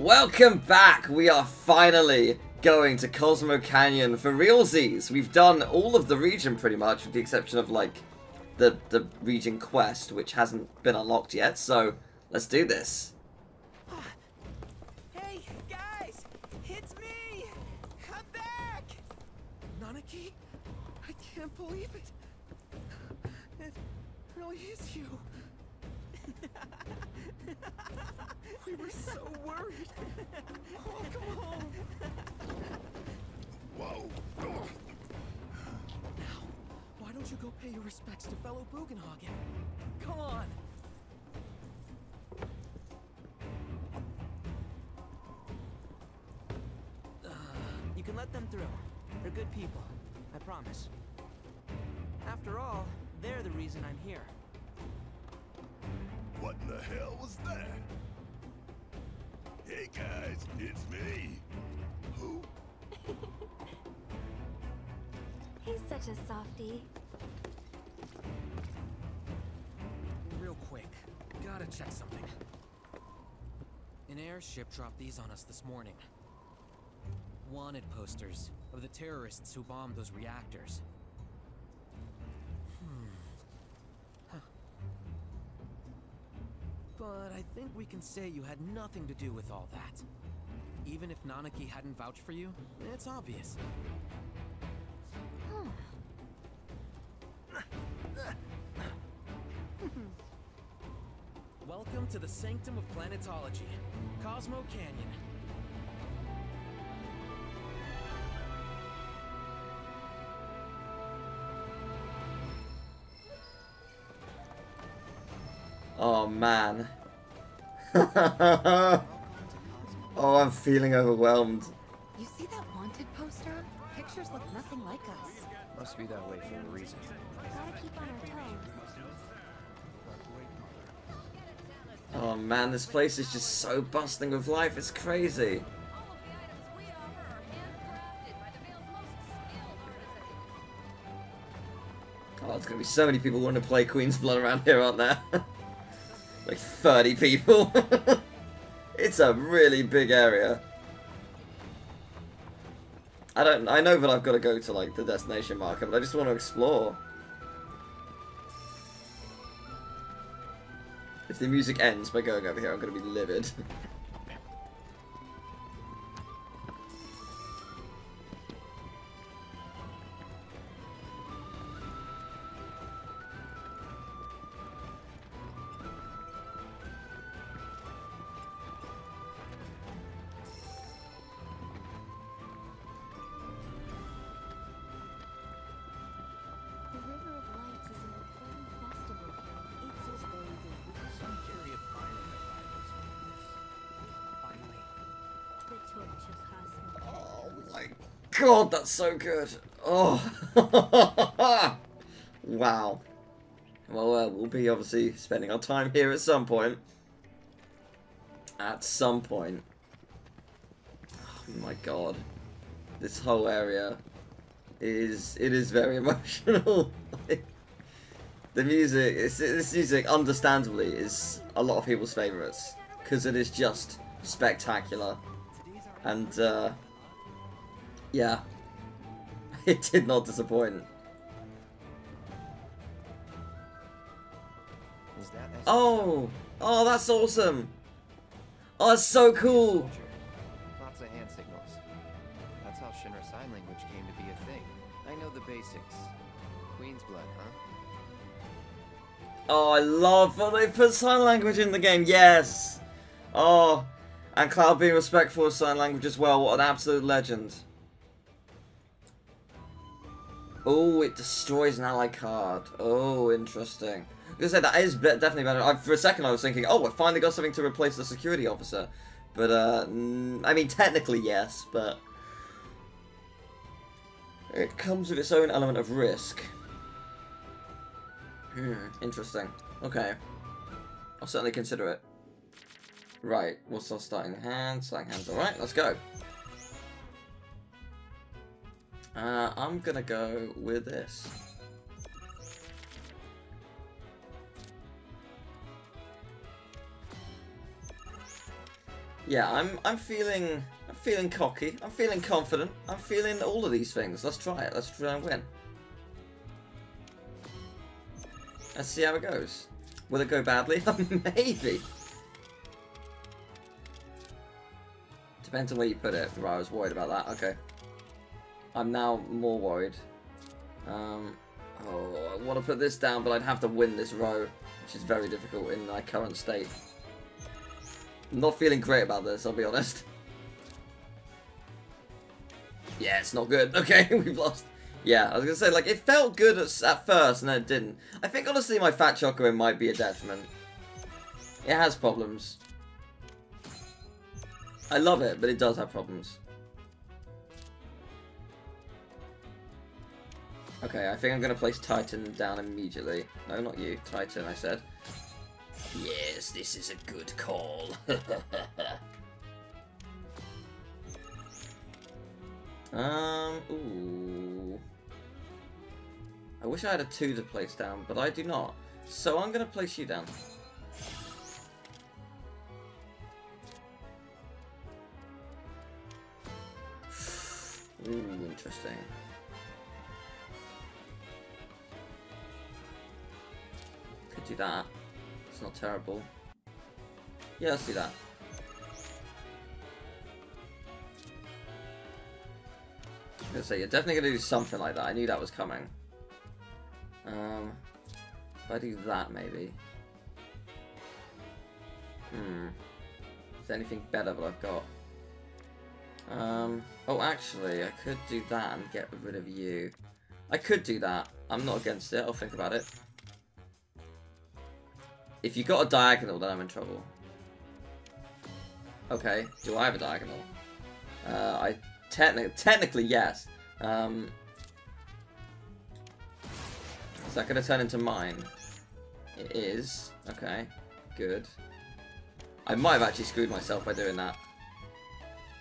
Welcome back! We are finally going to Cosmo Canyon for realsies. We've done all of the region pretty much, with the exception of like the the region quest, which hasn't been unlocked yet. So let's do this. Hey, guys! It's me! I'm back! Nanaki? I can't believe it. It really is were so worried. Welcome home. Whoa! Now, why don't you go pay your respects to fellow Bugenhagen? Come on! Uh, you can let them through. They're good people. I promise. After all, they're the reason I'm here. What in the hell was that? Hey guys, it's me. Who? He's such a softie. Real quick, gotta check something. An airship dropped these on us this morning. Wanted posters of the terrorists who bombed those reactors. But I think we can say you had nothing to do with all that. Even if Nanaki hadn't vouched for you, it's obvious. Welcome to the Sanctum of Planetology, Cosmo Canyon. Oh man. oh, I'm feeling overwhelmed. You see that wanted poster? Pictures look nothing like us. Must be that way for a reason. Gotta keep on our toes. Oh man, this place is just so bustling with life. It's crazy. Oh, there's gonna be so many people wanting to play Queen's Blood around here, aren't there? like 30 people. it's a really big area. I don't. I know that I've got to go to like the destination marker, but I just want to explore. If the music ends by going over here, I'm going to be livid. god, that's so good. Oh. wow. Well, uh, we'll be obviously spending our time here at some point. At some point. Oh my god. This whole area is it is very emotional. the music, this music, understandably, is a lot of people's favourites because it is just spectacular, and uh, yeah, it did not disappoint. Oh, oh, that's awesome. Oh, that's so cool. Lots of hand signals. That's how Shinra Sign Language came to be a thing. I know the basics. Queen's blood, huh? Oh, I love that they put sign language in the game. Yes. Oh, and Cloud being respectful of sign language as well. What an absolute legend. Oh, it destroys an ally card. Oh, interesting. I was gonna say that is be definitely better. I, for a second, I was thinking, oh, I finally got something to replace the security officer. But uh, I mean, technically yes, but it comes with its own element of risk. Hmm, interesting. Okay. I'll certainly consider it. Right, what's our starting hand? Starting hand's alright, let's go. Uh, I'm gonna go with this. Yeah, I'm I'm feeling I'm feeling cocky. I'm feeling confident. I'm feeling all of these things. Let's try it. Let's try and win. Let's see how it goes. Will it go badly? Maybe. Depends on where you put it. Right, I was worried about that. Okay. I'm now more worried. Um, oh, I want to put this down, but I'd have to win this row, which is very difficult in my current state. I'm not feeling great about this, I'll be honest. Yeah, it's not good. Okay, we've lost. Yeah, I was gonna say, like, it felt good at, at first, and then it didn't. I think, honestly, my Fat Chocobo might be a detriment. It has problems. I love it, but it does have problems. Okay, I think I'm gonna place Titan down immediately. No, not you. Titan, I said. Yes, this is a good call. um, ooh. I wish I had a two to place down, but I do not. So I'm gonna place you down. Ooh, interesting. Could do that. It's not terrible. Yeah, let's do that. I was gonna say, you're definitely gonna do something like that. I knew that was coming. Um, if I do that, maybe. Hmm. Is there anything better that I've got? Um, oh, actually, I could do that and get rid of you. I could do that. I'm not against it. I'll think about it. If you got a diagonal, then I'm in trouble. Okay, do I have a diagonal? Uh, I techni technically yes. Um, is that going to turn into mine? It is. Okay, good. I might have actually screwed myself by doing that.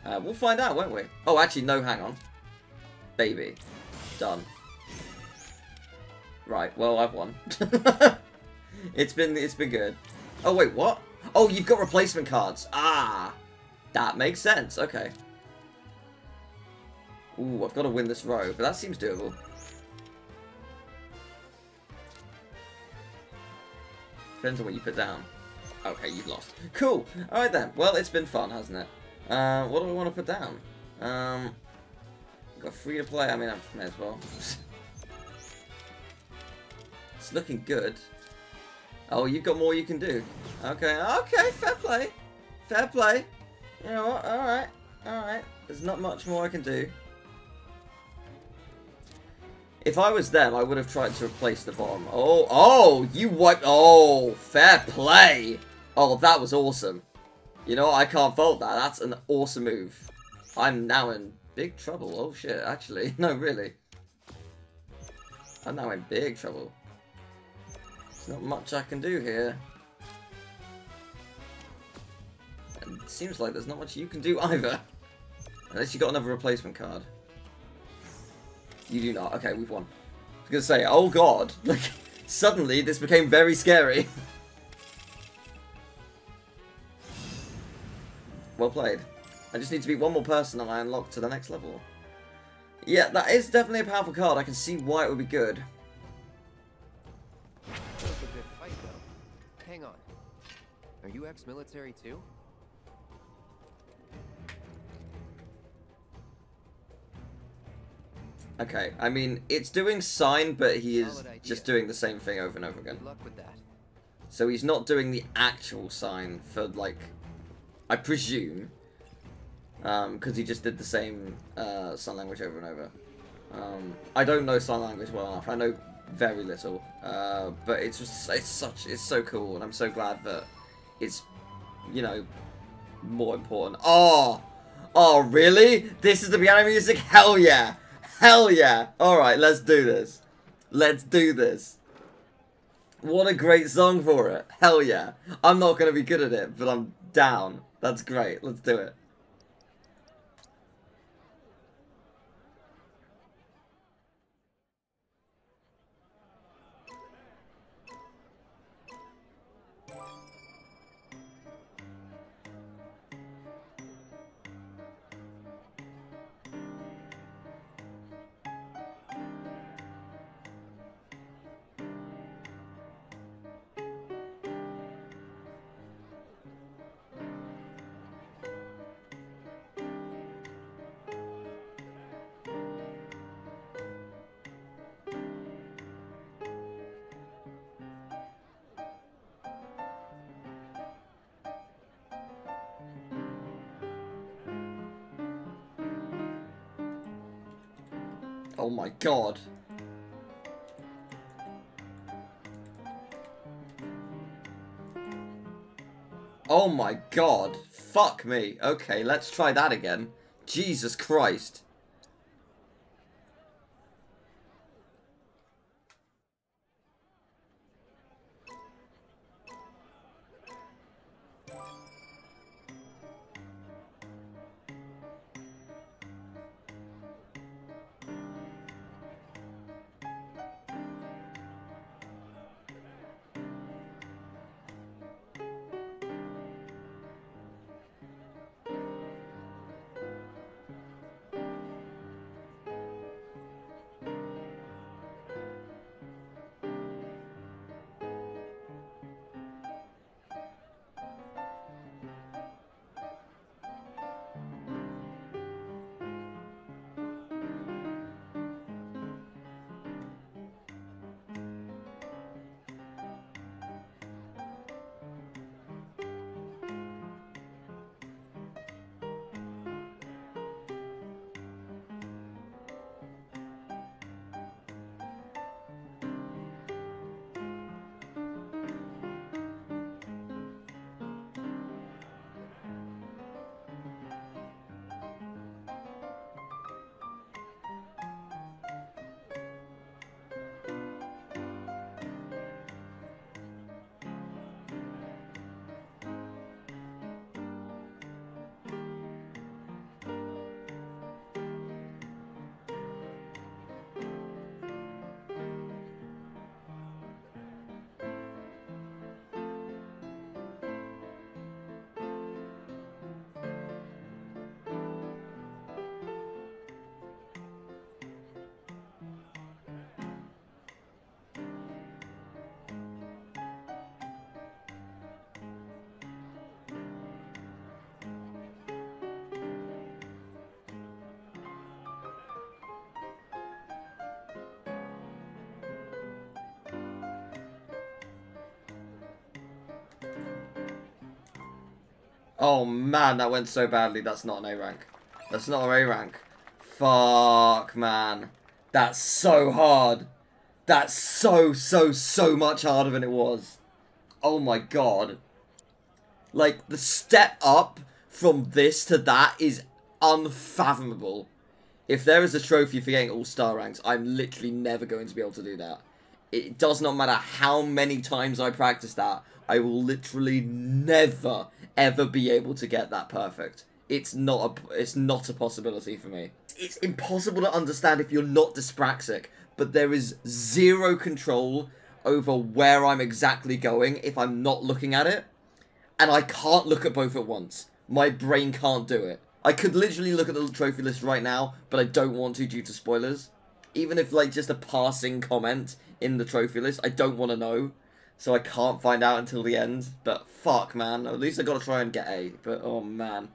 Uh, we'll find out, won't we? Oh, actually, no, hang on. Baby. Done. Right, well, I've won. it's been it's been good. Oh, wait, what? Oh, you've got replacement cards. Ah! That makes sense. Okay. Ooh, I've got to win this row, but that seems doable. Depends on what you put down. Okay, you've lost. Cool. Alright then. Well, it's been fun, hasn't it? Uh, what do I want to put down? Um, got free to play. I mean, I may as well. it's looking good. Oh, you've got more you can do. Okay, okay, fair play. Fair play. You know what? Alright, alright. There's not much more I can do. If I was them, I would have tried to replace the bomb. Oh, oh, you wiped. Oh, fair play. Oh, that was awesome. You know? I can't fault that. That's an awesome move. I'm now in big trouble. Oh shit, actually. No, really. I'm now in big trouble. Not much I can do here. And it seems like there's not much you can do either. Unless you got another replacement card. You do not. Okay, we've won. I was gonna say, oh god. Like, suddenly this became very scary. well played. I just need to beat one more person and I unlock to the next level. Yeah, that is definitely a powerful card. I can see why it would be good. Are you ex-military too? Okay, I mean, it's doing sign, but he is just doing the same thing over and over again. Good luck with that. So he's not doing the actual sign for, like, I presume, because he just did the same uh, sign language over and over. Um, I don't know sign language well enough. I know very little, uh, but it's just it's such it's so cool, and I'm so glad that it's you know more important. Oh, oh, really? This is the piano music? Hell yeah, hell yeah! All right, let's do this. Let's do this. What a great song for it. Hell yeah. I'm not going to be good at it, but I'm down. That's great. Let's do it. Oh my god. Oh my god. Fuck me. Okay, let's try that again. Jesus Christ. Oh man, that went so badly. That's not an A rank. That's not an A rank. Fuck, man. That's so hard. That's so, so, so much harder than it was. Oh my god. Like, the step up from this to that is unfathomable. If there is a trophy for getting all star ranks, I'm literally never going to be able to do that. It does not matter how many times I practice that, I will literally never, ever be able to get that perfect. It's not a, it's not a possibility for me. It's impossible to understand if you're not dyspraxic, but there is zero control over where I'm exactly going if I'm not looking at it. And I can't look at both at once. My brain can't do it. I could literally look at the trophy list right now, but I don't want to due to spoilers. Even if, like, just a passing comment in the trophy list, I don't want to know. So I can't find out until the end. But fuck, man. At least I gotta try and get A. But, oh, man.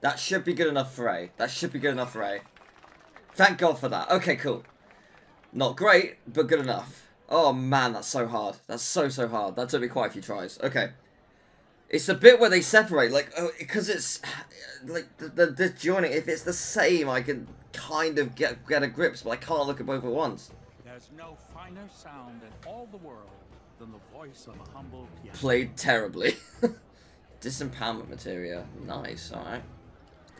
That should be good enough for A. That should be good enough for A. Thank God for that. Okay, cool. Not great, but good enough. Oh man, that's so hard. That's so, so hard. That took me quite a few tries. Okay. It's the bit where they separate, like, oh, because it's, like, the, the, the joining, if it's the same, I can kind of get, get a grips, but I can't look at both at once. There's no finer sound in all the world than the voice of a humble piano. Played terribly. Disempowerment material. Nice, alright.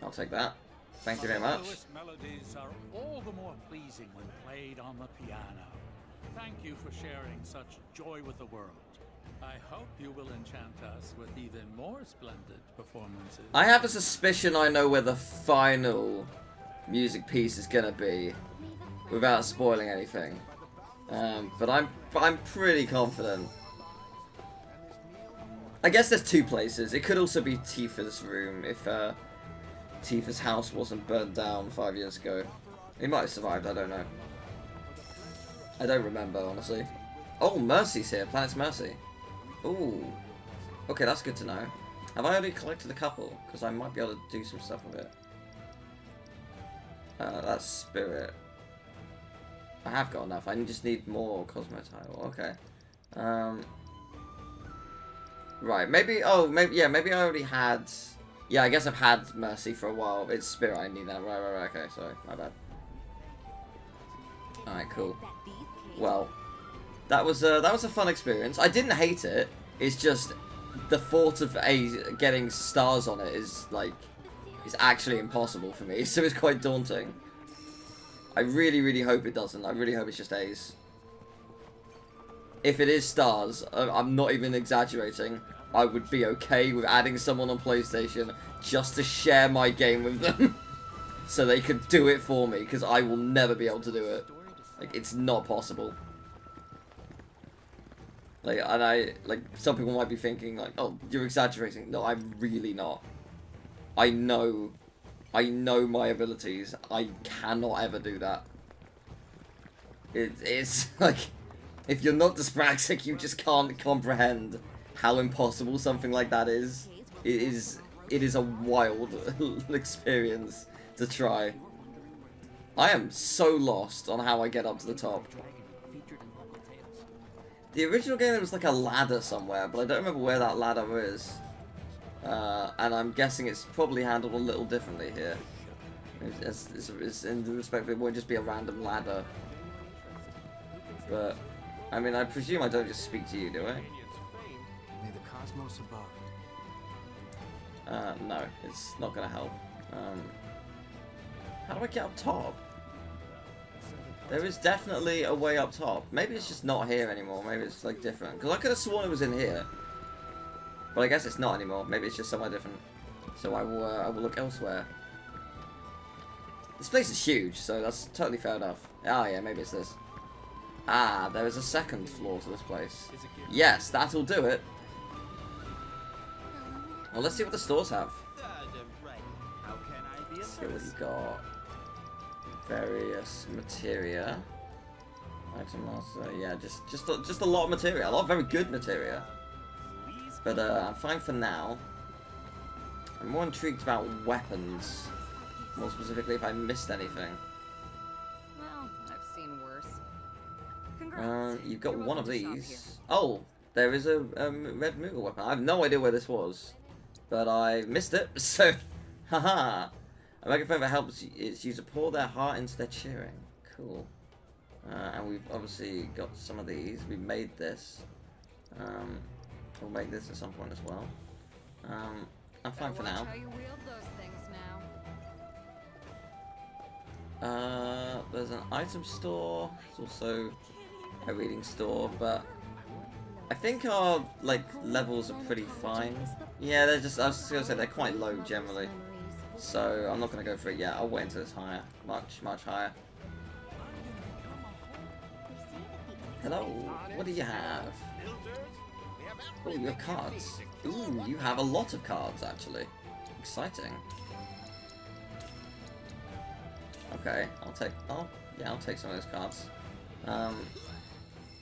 I'll take that. Thank you very much. Melodies are all the more pleasing when played on the piano. Thank you for sharing such joy with the world. I hope you will enchant us with even more splendid performances. I have a suspicion I know where the final music piece is gonna be, without spoiling anything. Um, but I'm I'm pretty confident. I guess there's two places. It could also be Tifa's room if uh, Tifa's house wasn't burned down five years ago. He might have survived. I don't know. I don't remember honestly. Oh, Mercy's here. Planet's Mercy. Ooh. Okay, that's good to know. Have I already collected a couple? Because I might be able to do some stuff with it. Uh, that's Spirit. I have got enough. I just need more Cosmo Tile. Okay. Um. Right. Maybe. Oh, maybe. Yeah. Maybe I already had. Yeah. I guess I've had Mercy for a while. It's Spirit. I need that. Right. Right. Right. Okay. Sorry. My bad. All right. Cool. Well, that was a that was a fun experience. I didn't hate it. It's just the thought of a getting stars on it is like is actually impossible for me. So it's quite daunting. I really, really hope it doesn't. I really hope it's just A's. If it is stars, I- I'm not even exaggerating. I would be okay with adding someone on PlayStation just to share my game with them. so they could do it for me, because I will never be able to do it. Like, it's not possible. Like, and I, like, some people might be thinking, like, oh, you're exaggerating. No, I'm really not. I know, I know my abilities. I cannot ever do that. It, it's like, if you're not dyspraxic, you just can't comprehend how impossible something like that is. It is, it is a wild experience to try. I am so lost on how I get up to the top. The original game there was like a ladder somewhere, but I don't remember where that ladder is. Uh, and I'm guessing it's probably handled a little differently here. It's, it's, it's in the respect it won't just be a random ladder. But, I mean, I presume I don't just speak to you, do I? May the cosmos above. Uh, no, it's not gonna help. Um, how do I get up top? There is definitely a way up top. Maybe it's just not here anymore. Maybe it's like different. Because I could have sworn it was in here. But I guess it's not anymore. Maybe it's just somewhere different. So I will, uh, I will look elsewhere. This place is huge, so that's totally fair enough. Ah, yeah, maybe it's this. Ah, there is a second floor to this place. Yes, that'll do it. Well, let's see what the stores have. How can I be of Let's see what you got. Various materia. Item. Yeah, just just a, just a lot of materia. A lot of very good materia. But uh, I'm fine for now. I'm more intrigued about weapons. More specifically, if I missed anything. Well, I've seen worse. Congrats. you've got You're one of welcome to shop these. Oh, there is a um, red Moogle weapon. I have no idea where this was, but I missed it. So, haha. A microphone that helps its user pour their heart into their cheering. Cool. Uh, and we've obviously got some of these. We made this. Um, we'll make this at some point as well. Um, I'm fine for now. Now. Uh, there's an item store. There's also a reading store, but I think our like levels are pretty fine. Yeah, they're just. I was just gonna say they're quite low generally, so I'm not gonna go for it yet. I'll wait until it's higher, much much higher. Hello, what do you have? Oh, you have cards. Ooh, you have a lot of cards actually. Exciting. Okay, I'll take. Oh, yeah, I'll take some of those cards. Um,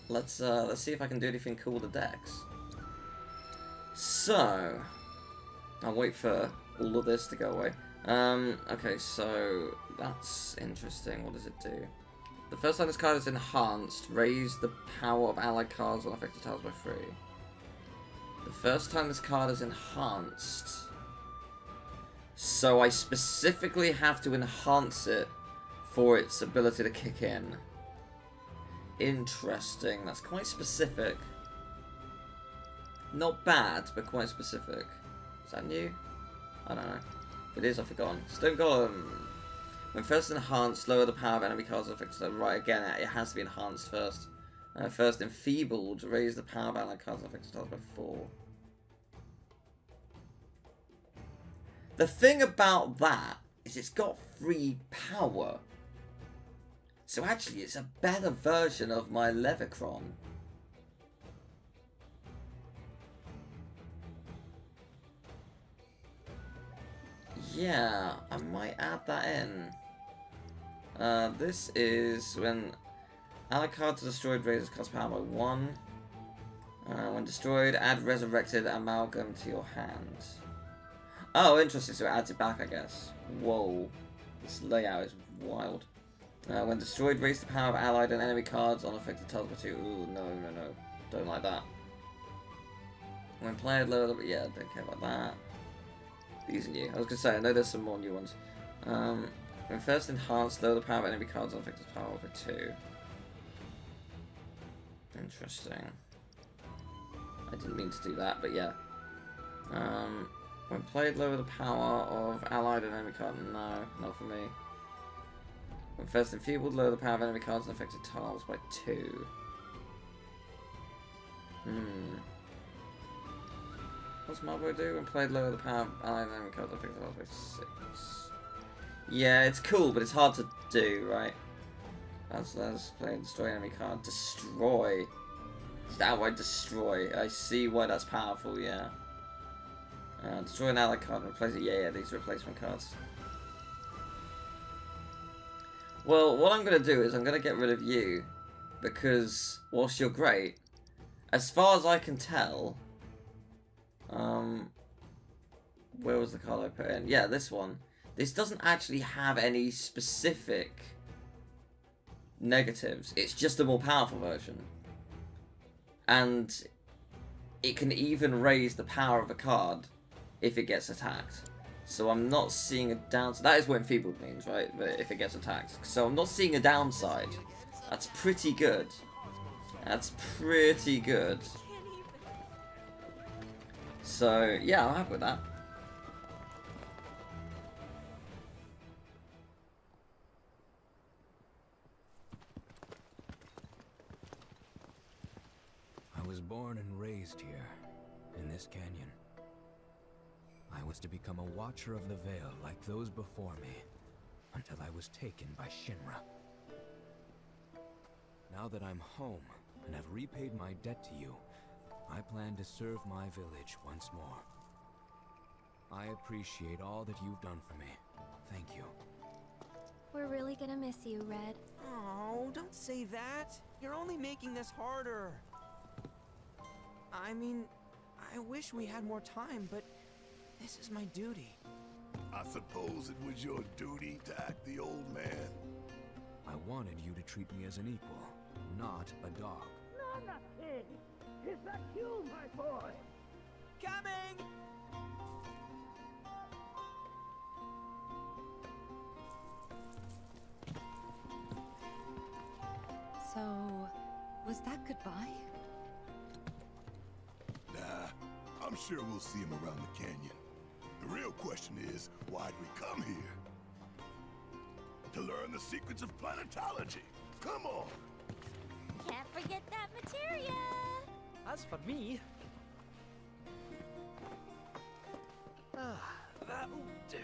let's uh, let's see if I can do anything cool with the decks. So, I'll wait for all of this to go away. Um, okay, so that's interesting. What does it do? The first time this card is enhanced, raise the power of allied cards on affected tiles by three. The first time this card is enhanced. So I specifically have to enhance it for its ability to kick in. Interesting. That's quite specific. Not bad, but quite specific. Is that new? I don't know. If it is, I've forgotten. Stone Golem. When first enhanced, lower the power of enemy cards affected. Right, again, it has to be enhanced first. Uh, first enfeebled, raise the power of allied cards affected tiles by 4. The thing about that is it's got free power. So actually, it's a better version of my Levrikon. Yeah, I might add that in. Uh, this is when allied cards are destroyed raises cost power by 1. Uh, when destroyed, add Resurrected Amalgam to your hand. Oh, interesting, so it adds it back, I guess. Whoa. This layout is wild. Uh, when destroyed, raise the power of allied and enemy cards on affected tiles by 2. Ooh, no, no, no. Don't like that. When played, lower the... Yeah, don't care about that. These are new. I was going to say, I know there's some more new ones. Um, when first enhanced, lower the power of enemy cards on affected power by 2. Interesting. I didn't mean to do that, but yeah. Um, when played, lower the power of allied and enemy card. No, not for me. When first enfeebled, lower the power of enemy cards and affected tiles by 2. Hmm. What's Malboro do? When played, lower the power and enemy cards and affected tiles by 6. Yeah, it's cool, but it's hard to do, right? That's let's play destroy enemy card. Destroy. That outright destroy. I see why that's powerful, yeah. Uh, destroy an allied card and replace it. Yeah, yeah, these replacement cards. Well, what I'm going to do is I'm going to get rid of you. Because, whilst you're great, as far as I can tell... Um, where was the card I put in? Yeah, this one. This doesn't actually have any specific negatives. It's just a more powerful version. And it can even raise the power of a card if it gets attacked. So I'm not seeing a downside. That is what enfeebled means, right? If it gets attacked. So I'm not seeing a downside. That's pretty good. That's pretty good. So, yeah, I'm happy with that. I was born and raised here, in this canyon. I was to become a Watcher of the Veil like those before me, until I was taken by Shinra. Now that I'm home, and have repaid my debt to you, I plan to serve my village once more. I appreciate all that you've done for me. Thank you. We're really gonna miss you, Red. Oh, don't say that. You're only making this harder. I mean, I wish we had more time, but this is my duty. I suppose it was your duty to act the old man. I wanted you to treat me as an equal, not a dog. Is that you, my boy? Coming! So, was that goodbye? Nah, I'm sure we'll see him around the canyon. The real question is, why'd we come here? To learn the secrets of planetology. Come on! Can't forget that materia! As for me... Ah, that'll do.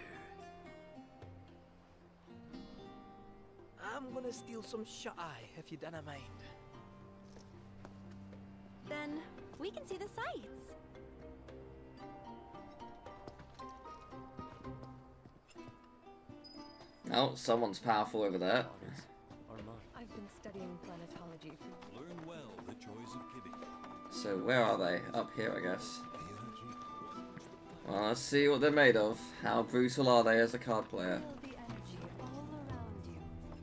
I'm gonna steal some shut-eye, if you don't mind. Then we can see the sights. Oh, someone's powerful over there. Where are they? Up here, I guess. Well, let's see what they're made of. How brutal are they as a card player?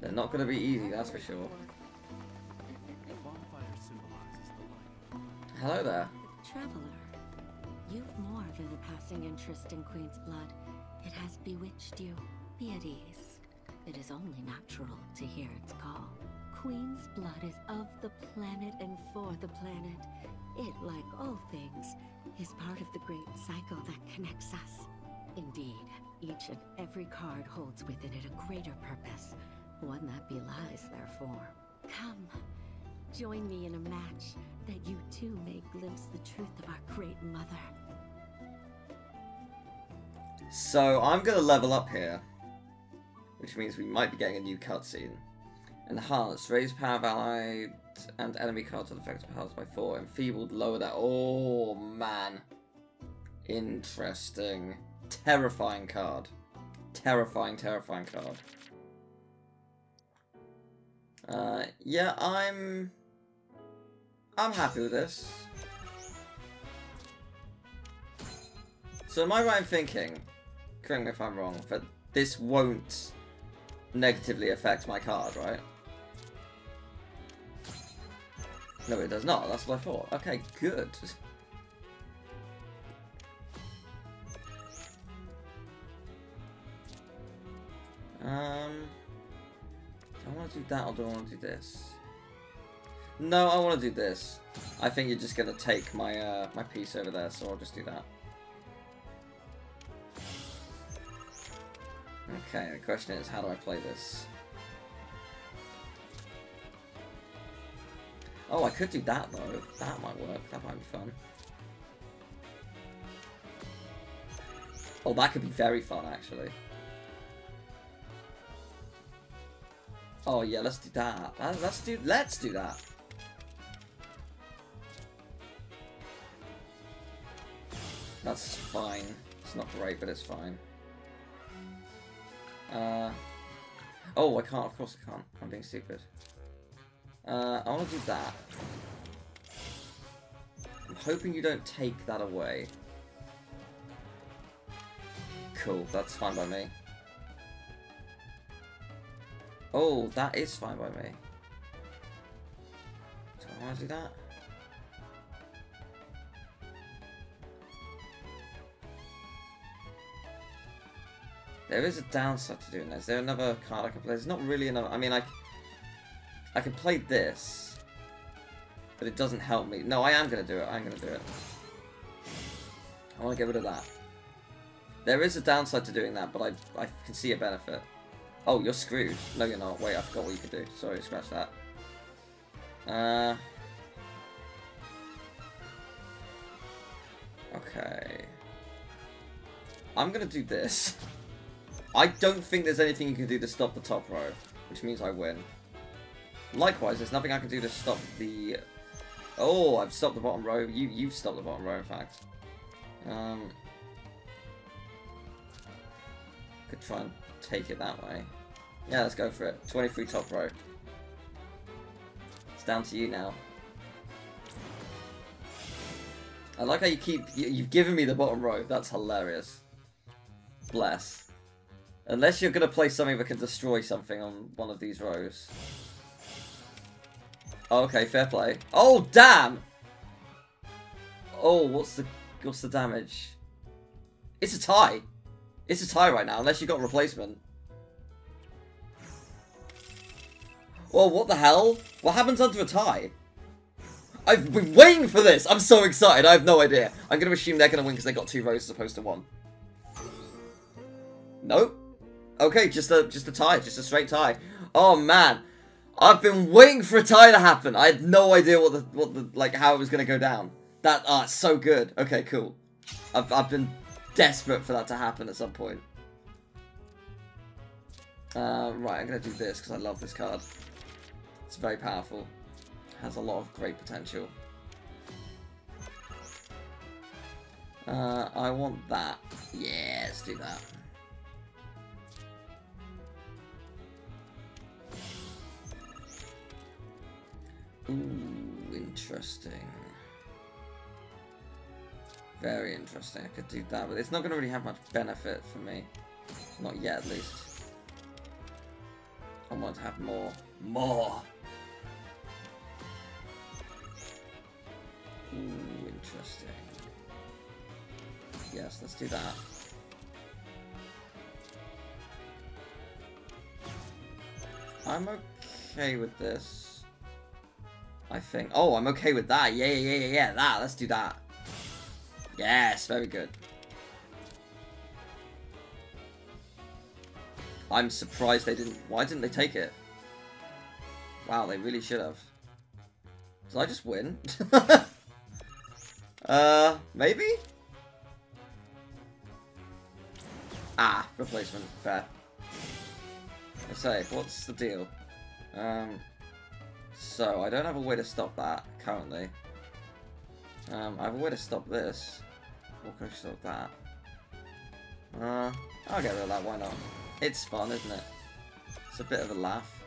They're not going to be easy, that's for sure. Hello there. Traveler, you've more than a passing interest in Queen's blood. It has bewitched you. Be at ease. It is only natural to hear its call. Queen's blood is of the planet and for the planet. It, like all things, is part of the great cycle that connects us. Indeed, each and every card holds within it a greater purpose, one that belies their form. Come, join me in a match that you too may glimpse the truth of our great mother. So I'm to level up here, which means we might be getting a new cutscene. Enhanced, raise power of allied and enemy cards with effective powers by 4. Enfeebled, lower that. Oh, man. Interesting. Terrifying card. Terrifying, terrifying card. Uh, yeah, I'm... I'm happy with this. So am I right in thinking, correct me if I'm wrong, that this won't negatively affect my card, right? No, it does not. That's what I thought. Okay, good. Um, do I want to do that or do I want to do this? No, I want to do this. I think you're just gonna take my uh, my piece over there, so I'll just do that. Okay, the question is, how do I play this? Oh, I could do that though. That might work. That might be fun. Oh, that could be very fun, actually. Oh yeah, let's do that. Uh, Let's do. Let's do that. That's fine. It's not great, but it's fine. Uh. Oh, I can't. Of course I can't. I'm being stupid. Uh, I want to do that. I'm hoping you don't take that away. Cool, that's fine by me. Oh, that is fine by me. Do I want to do that? There is a downside to doing this. Is there another card I can play? There's not really another. I mean, I, c- I can play this, but it doesn't help me. No, I am going to do it. I'm going to do it. I want to get rid of that. There is a downside to doing that, but I, I can see a benefit. Oh, you're screwed. No, you're not. Wait, I forgot what you could do. Sorry, scratch that. Uh. Okay. I'm gonna do this. I don't think there's anything you can do to stop the top row, which means I win. Likewise, there's nothing I can do to stop the... Oh, I've stopped the bottom row. You, you've stopped the bottom row, in fact. Um, could try and take it that way. Yeah, let's go for it. 23 top row. It's down to you now. I like how you keep... You, you've given me the bottom row. That's hilarious. Bless. Unless you're going to play something that can destroy something on one of these rows. Okay, fair play. Oh, damn! Oh, what's the what's the damage? It's a tie. It's a tie right now, unless you got replacement. Well, what the hell? What happens under a tie? I've been waiting for this. I'm so excited. I have no idea. I'm to assume they're to win because they got two rows as opposed to one. Nope. Okay, just a just a tie, just a straight tie. Oh man, I've been waiting for a tie to happen. I had no idea what the what the like how it was gonna go down. That ah, it's so good. Okay, cool. I've I've been desperate for that to happen at some point. Uh, right, I'm gonna do this because I love this card. It's very powerful. Has a lot of great potential. Uh, I want that. Yeah, let's do that. Ooh, interesting. Very interesting. I could do that, but it's not going to really have much benefit for me. Not yet, at least. I want to have more. More! Ooh, interesting. Yes, let's do that. I'm okay with this. I think. Oh, I'm okay with that. Yeah, yeah, yeah, yeah, that. Let's do that. Yes, very good. I'm surprised they didn't... Why didn't they take it? Wow, they really should have. Did I just win? uh, maybe? Ah, replacement. Fair. I say, what's the deal? Um, so, I don't have a way to stop that, currently. Um, I have a way to stop this. What can I stop that? Uh, I'll get rid of that, why not? It's fun, isn't it? It's a bit of a laugh.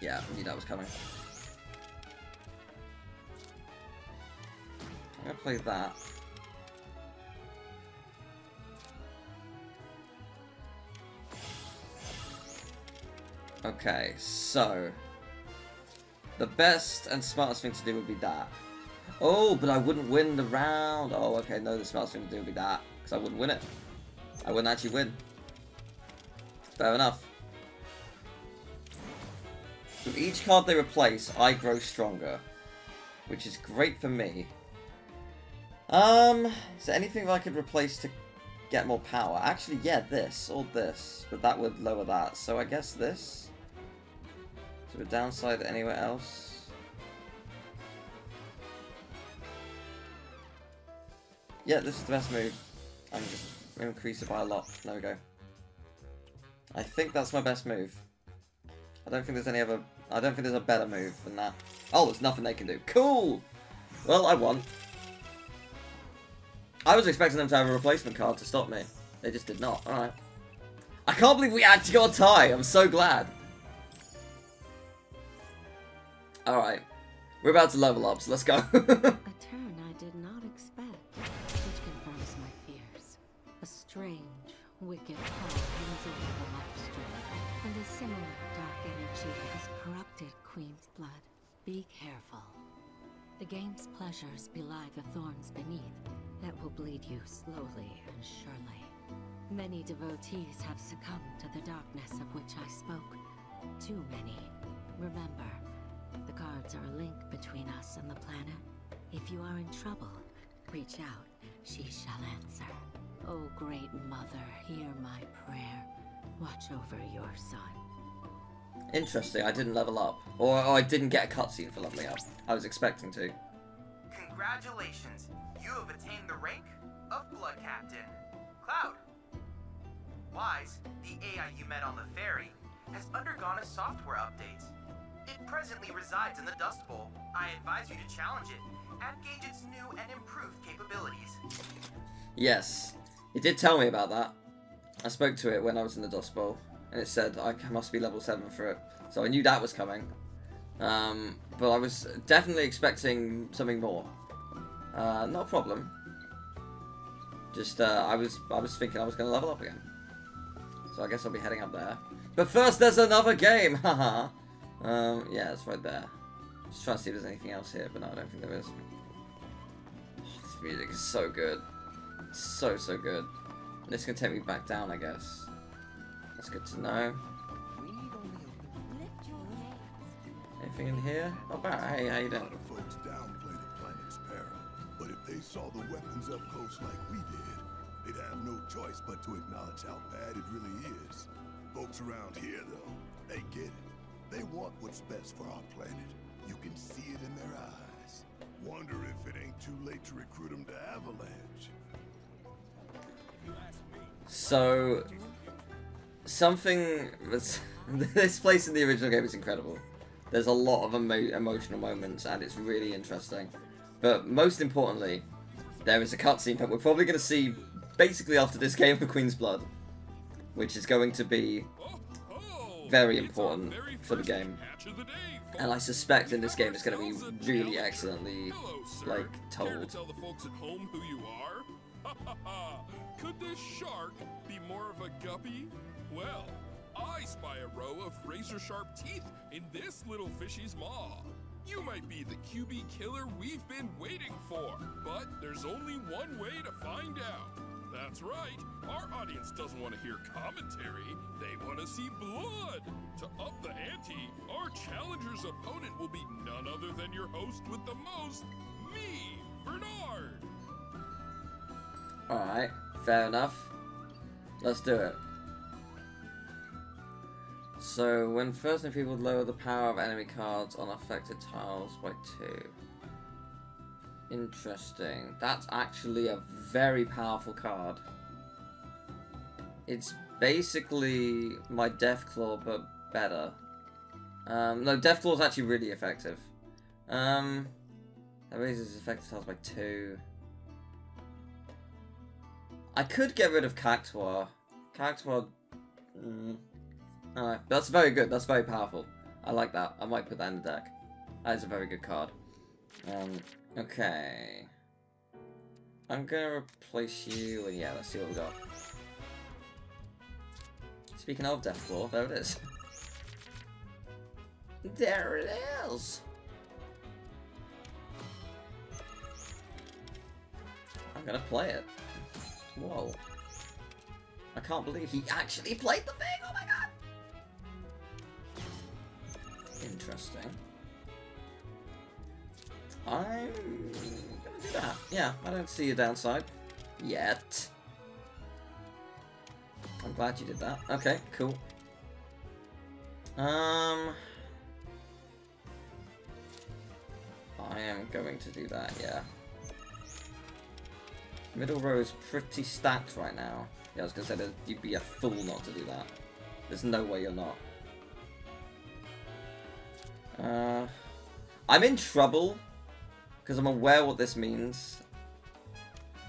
Yeah, I knew that was coming. I'm gonna play that. Okay, so... The best and smartest thing to do would be that. Oh, but I wouldn't win the round. Oh, okay, no, the smartest thing to do would be that. Because I wouldn't win it. I wouldn't actually win. Fair enough. With each card they replace, I grow stronger. Which is great for me. Um, is there anything I could replace to get more power? Actually, yeah, this, or this. But that would lower that. So I guess this. A downside anywhere else? Yeah, this is the best move. I'm just increase it by a lot. There we go. I think that's my best move. I don't think there's any other... I don't think there's a better move than that. Oh, there's nothing they can do. Cool! Well, I won. I was expecting them to have a replacement card to stop me. They just did not. Alright. I can't believe we actually got a tie. I'm so glad. Alright. We're about to level up, so let's go. a turn I did not expect, which confirms my fears. A strange, wicked power hangs over the life and a similar dark energy has corrupted Queen's blood. Be careful. The game's pleasures belie the thorns beneath that will bleed you slowly and surely. Many devotees have succumbed to the darkness of which I spoke. Too many. Remember, the cards are a link between us and the planet. If you are in trouble, reach out. She shall answer. Oh, great mother, hear my prayer. Watch over your son. Interesting, I didn't level up. Or, or I didn't get a cutscene for leveling up. I was expecting to. Congratulations! You have attained the rank of Blood Captain. Cloud. Wise, the AI you met on the ferry, has undergone a software update. It presently resides in the Dust Bowl. I advise you to challenge it and gauge its new and improved capabilities. Yes, it did tell me about that. I spoke to it when I was in the Dust Bowl, and it said I must be level 7 for it. So I knew that was coming. Um, but I was definitely expecting something more. Uh, not a problem. Just, uh, I was I was thinking I was going to level up again. So I guess I'll be heading up there. But first, there's another game! Haha! Um, yeah, it's right there. Just trying to see if there's anything else here, but no, I don't think there is. Oh, this music is so good. So, so good. This can take me back down, I guess. That's good to know. Anything in here? Oh, Barret, hey, how you doing? folks downplay the planet's peril, but if they saw the weapons up close like we did, they'd have no choice but to acknowledge how bad it really is. Folks around here, though, they get it. They want what's best for our planet. You can see it in their eyes. Wonder if it ain't too late to recruit them to Avalanche. So, something that's... this place in the original game is incredible. There's a lot of emo emotional moments, and it's really interesting. But most importantly, there is a cutscene that we're probably going to see basically after this game of Queen's Blood, which is going to be very important for the game. And I suspect in this game it's going to be really excellently, like, told. Could this shark be more of a guppy? Well, I spy a row of razor sharp teeth in this little fishy's maw. You might be the QB killer we've been waiting for, but there's only one way to find out. That's right, our audience doesn't want to hear commentary, they want to see blood. To up the ante, our challenger's opponent will be none other than your host with the most, me, Bernard. Alright, fair enough. Let's do it. So, when first and people lower the power of enemy cards on affected tiles by two. Interesting. That's actually a very powerful card. It's basically my Deathclaw, but better. Um, no, Deathclaw is actually really effective. Um, that raises affected tiles by two. I could get rid of Cactuar. Cactuar... Mm, Alright, that's very good. That's very powerful. I like that. I might put that in the deck. That is a very good card. Um, okay. I'm gonna replace you, and yeah, let's see what we got. Speaking of Deathclaw, there it is. there it is! I'm gonna play it. Whoa. I can't believe he actually played the thing! Oh my god! Interesting. I'm gonna do that. Yeah, I don't see a downside. Yet. I'm glad you did that. Okay, cool. Um... I am going to do that, yeah. Middle row is pretty stacked right now. Yeah, I was gonna say that you'd be a fool not to do that. There's no way you're not. Uh, I'm in trouble because I'm aware what this means.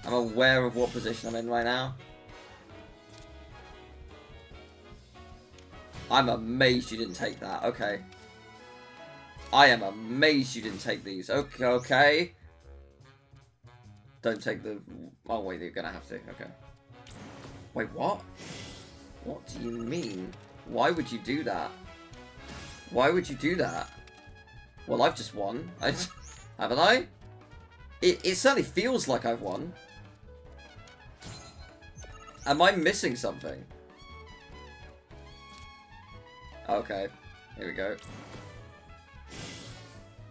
I'm aware of what position I'm in right now. I'm amazed you didn't take that. Okay. I am amazed you didn't take these. Okay, okay. Don't take the... Oh, wait, you're gonna have to. Okay. Wait, what? What do you mean? Why would you do that? Why would you do that? Well, I've just won. I, haven't I? It, it certainly feels like I've won. Am I missing something? Okay. Here we go.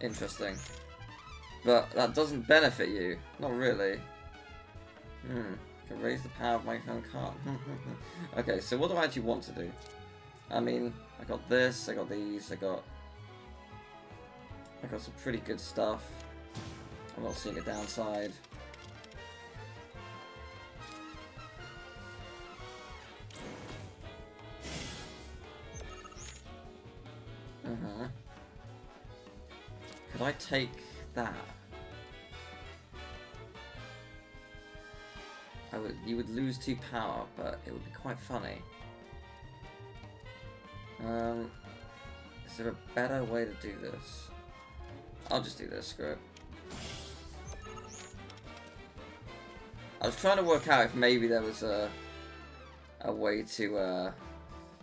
Interesting. But that doesn't benefit you. Not really. Hmm. Can raise the power of my own card. okay, so what do I actually want to do? I mean, I got this, I got these, I got... I got some pretty good stuff. I'm not seeing a downside. Uh-huh. Could I take that? I would, you would lose two power, but it would be quite funny. Um, is there a better way to do this? I'll just do this, screw it. I was trying to work out if maybe there was a a way to uh,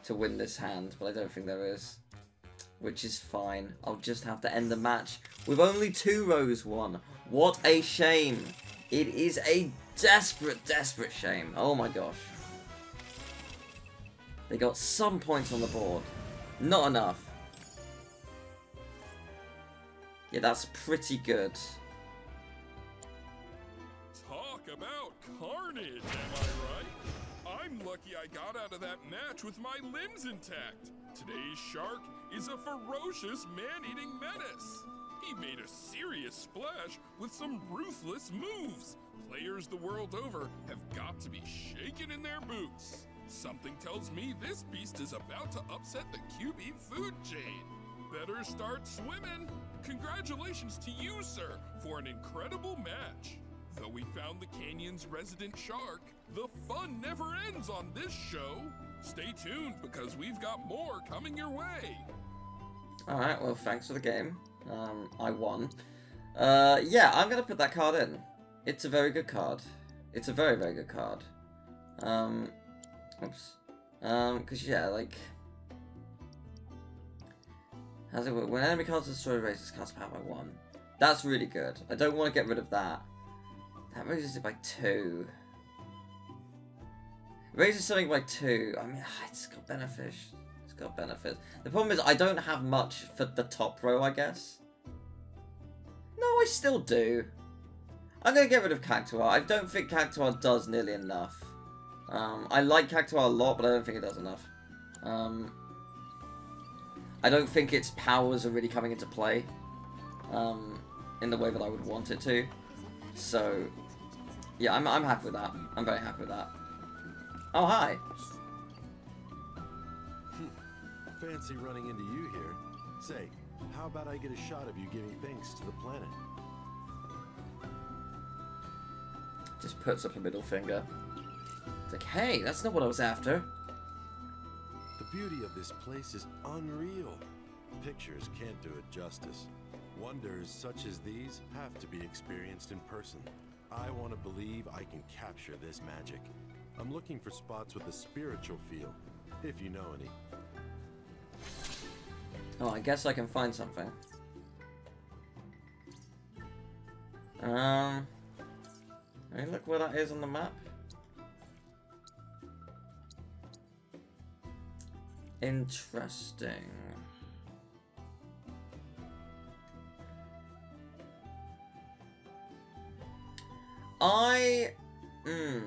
to win this hand, but I don't think there is. Which is fine. I'll just have to end the match with only two rows won. What a shame. It is a desperate, desperate shame. Oh my gosh. They got some points on the board. Not enough. Yeah, that's pretty good. About carnage, am I right? I'm lucky I got out of that match with my limbs intact. Today's shark is a ferocious man-eating menace. He made a serious splash with some ruthless moves. Players the world over have got to be shaken in their boots. Something tells me this beast is about to upset the QB food chain. Better start swimming. Congratulations to you, sir, for an incredible match. Though we found the canyon's resident shark, the fun never ends on this show. Stay tuned because we've got more coming your way. Alright, well, thanks for the game. Um, I won. Uh, yeah, I'm gonna put that card in. It's a very good card. It's a very, very good card. Um, oops. Um, cause yeah, like... How's it work? When enemy cards destroy raises cast power by one. That's really good. I don't want to get rid of that. That raises it by two. Raises something by two. I mean, it's got benefits. It's got benefits. The problem is I don't have much for the top row, I guess. No, I still do. I'm going to get rid of Cactuar. I don't think Cactuar does nearly enough. Um, I like Cactuar a lot, but I don't think it does enough. Um, I don't think its powers are really coming into play um, in the way that I would want it to. So, yeah, I'm, I'm happy with that. I'm very happy with that. Oh, hi. Hmm. Fancy running into you here. Say, how about I get a shot of you giving thanks to the planet? Just puts up a middle finger. It's like, hey, that's not what I was after. The beauty of this place is unreal. Pictures can't do it justice. Wonders such as these have to be experienced in person. I want to believe I can capture this magic. I'm looking for spots with a spiritual feel, if you know any. Oh, I guess I can find something. Um, mean, look where that is on the map. Interesting. I... Hmm.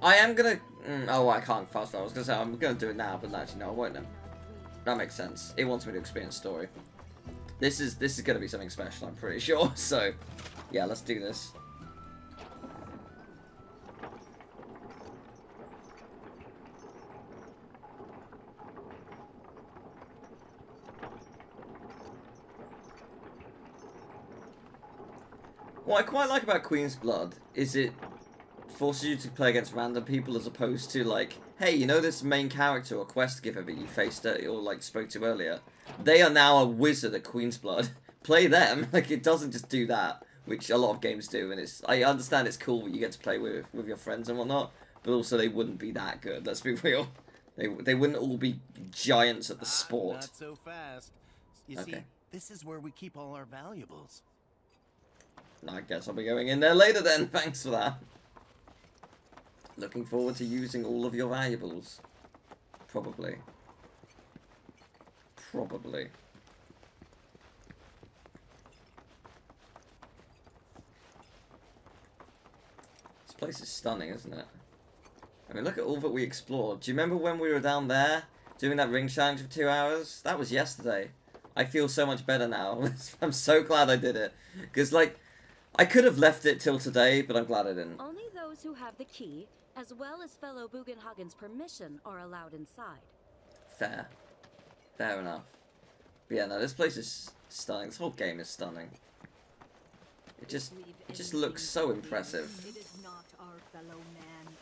I am gonna... Mm, oh, I can't fast forward. I was gonna say I'm gonna do it now, but actually no, I won't now. That makes sense. It wants me to experience story. This is this is gonna be something special, I'm pretty sure. So, yeah, let's do this. What I quite like about Queen's Blood is it forces you to play against random people as opposed to like, hey, you know this main character or quest giver that you faced or like spoke to earlier? They are now a wizard at Queen's Blood. play them. Like it doesn't just do that, which a lot of games do, and it's I understand it's cool that you get to play with with your friends and whatnot, but also they wouldn't be that good. Let's be real. They they wouldn't all be giants at the ah, sport. Not so fast. You see, Okay. this is where we keep all our valuables. I guess I'll be going in there later then. Thanks for that. Looking forward to using all of your valuables. Probably. Probably. This place is stunning, isn't it? I mean, look at all that we explored. Do you remember when we were down there doing that ring challenge for two hours? That was yesterday. I feel so much better now. I'm so glad I did it. Because, like, I could have left it till today, but I'm glad I didn't. Only those who have the key, as well as fellow Bugenhagen's permission, are allowed inside. Fair. Fair enough. But yeah, no, this place is stunning. This whole game is stunning. It just, it just looks so impressive. It is not our fellow man,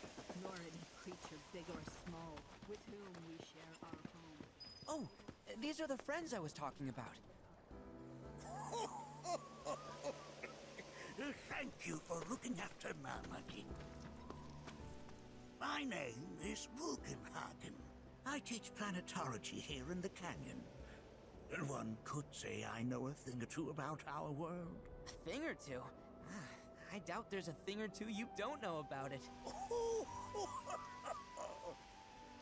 nor any creature big or small, with whom we share our home. Oh, these are the friends I was talking about. Thank you for looking after Mama King. My name is Bugenhagen. I teach planetology here in the canyon. And one could say I know a thing or two about our world. A thing or two? Ah, I doubt there's a thing or two you don't know about it.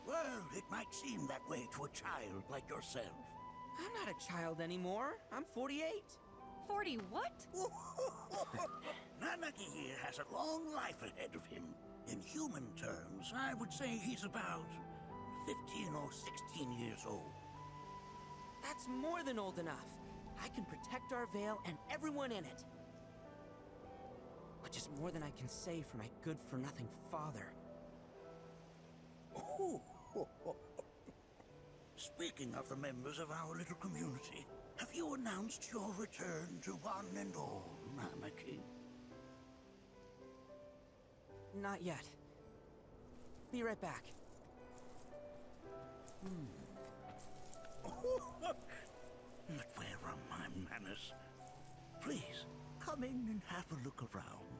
Well, it might seem that way to a child like yourself. I'm not a child anymore. I'm 48. 40 what? Nanaki here has a long life ahead of him. In human terms, I would say he's about 15 or 16 years old. That's more than old enough. I can protect our vale and everyone in it. Which is more than I can say for my good-for-nothing father. Speaking of the members of our little community, have you announced your return to one and all, Nanaki? Not yet. Be right back. Hmm. Oh, but where are my manners? Please, come in and have a look around.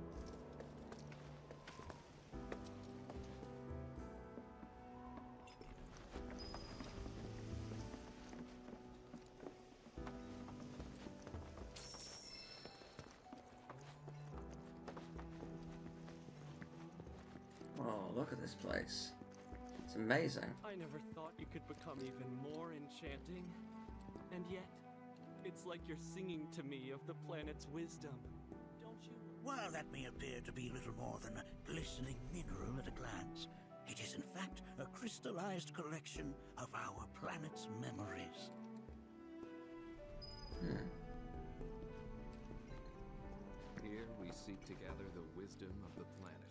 this place. It's amazing. I never thought you could become even more enchanting. And yet, it's like you're singing to me of the planet's wisdom. Don't you? While that may appear to be little more than a glistening mineral at a glance, it is in fact a crystallized collection of our planet's memories. Hmm. Here we seek to gather the wisdom of the planet.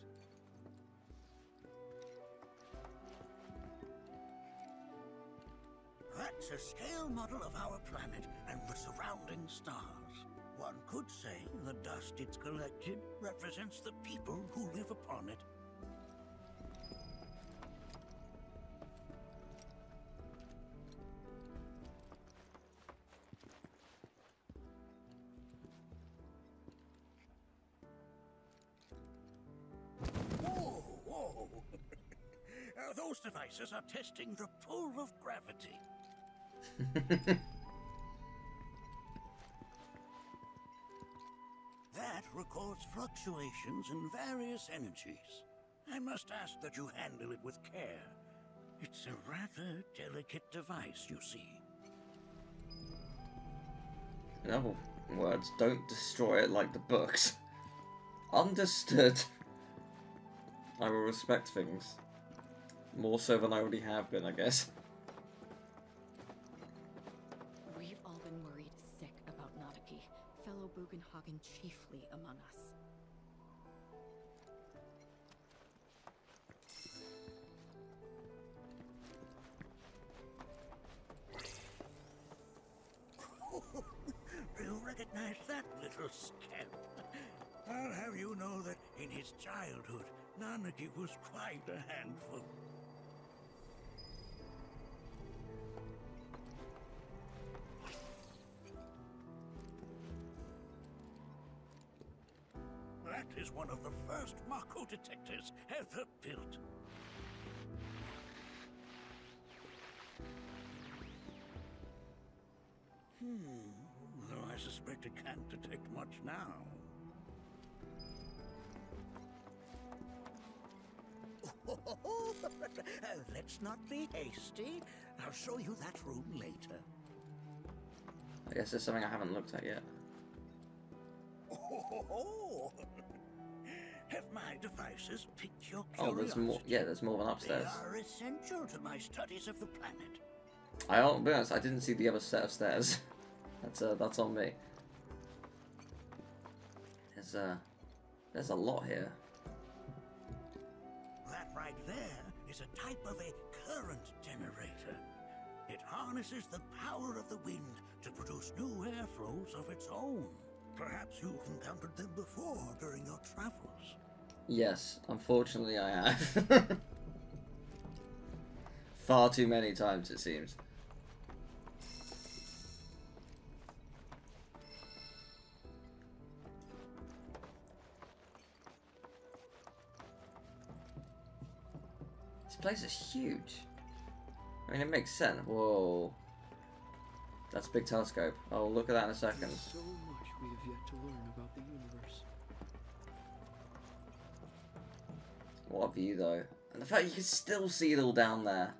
That's a scale model of our planet and the surrounding stars. One could say the dust it's collected represents the people who live upon it. Whoa, whoa! Those devices are testing the pull of gravity. That records fluctuations in various energies. I must ask that you handle it with care. It's a rather delicate device, you see. In other words, don't destroy it like the books. Understood. I will respect things. More so than I already have been, I guess. Bugenhagen chiefly among us. you recognize that little scamp? I'll have you know that in his childhood, Nanaki was quite a handful. One of the first Mako detectors ever built. Hmm, though I suspect it can't detect much now. Let's not be hasty. I'll show you that room later. I guess there's something I haven't looked at yet. Have my devices piqued your Oh, there's more. Yeah, there's more than upstairs. They are essential to my studies of the planet. I'll be honest, I didn't see the other set of stairs. That's uh, that's on me. There's uh, there's a lot here. That right there is a type of a current generator. It harnesses the power of the wind to produce new airflows of its own. Perhaps you've encountered them before during your travels. Yes, unfortunately I have. Far too many times it seems. This place is huge. I mean, it makes sense. Whoa. That's a big telescope. I'll look at that in a second. There's so much we have yet to learn about the universe. What a view, though. And the fact you can still see it all down there.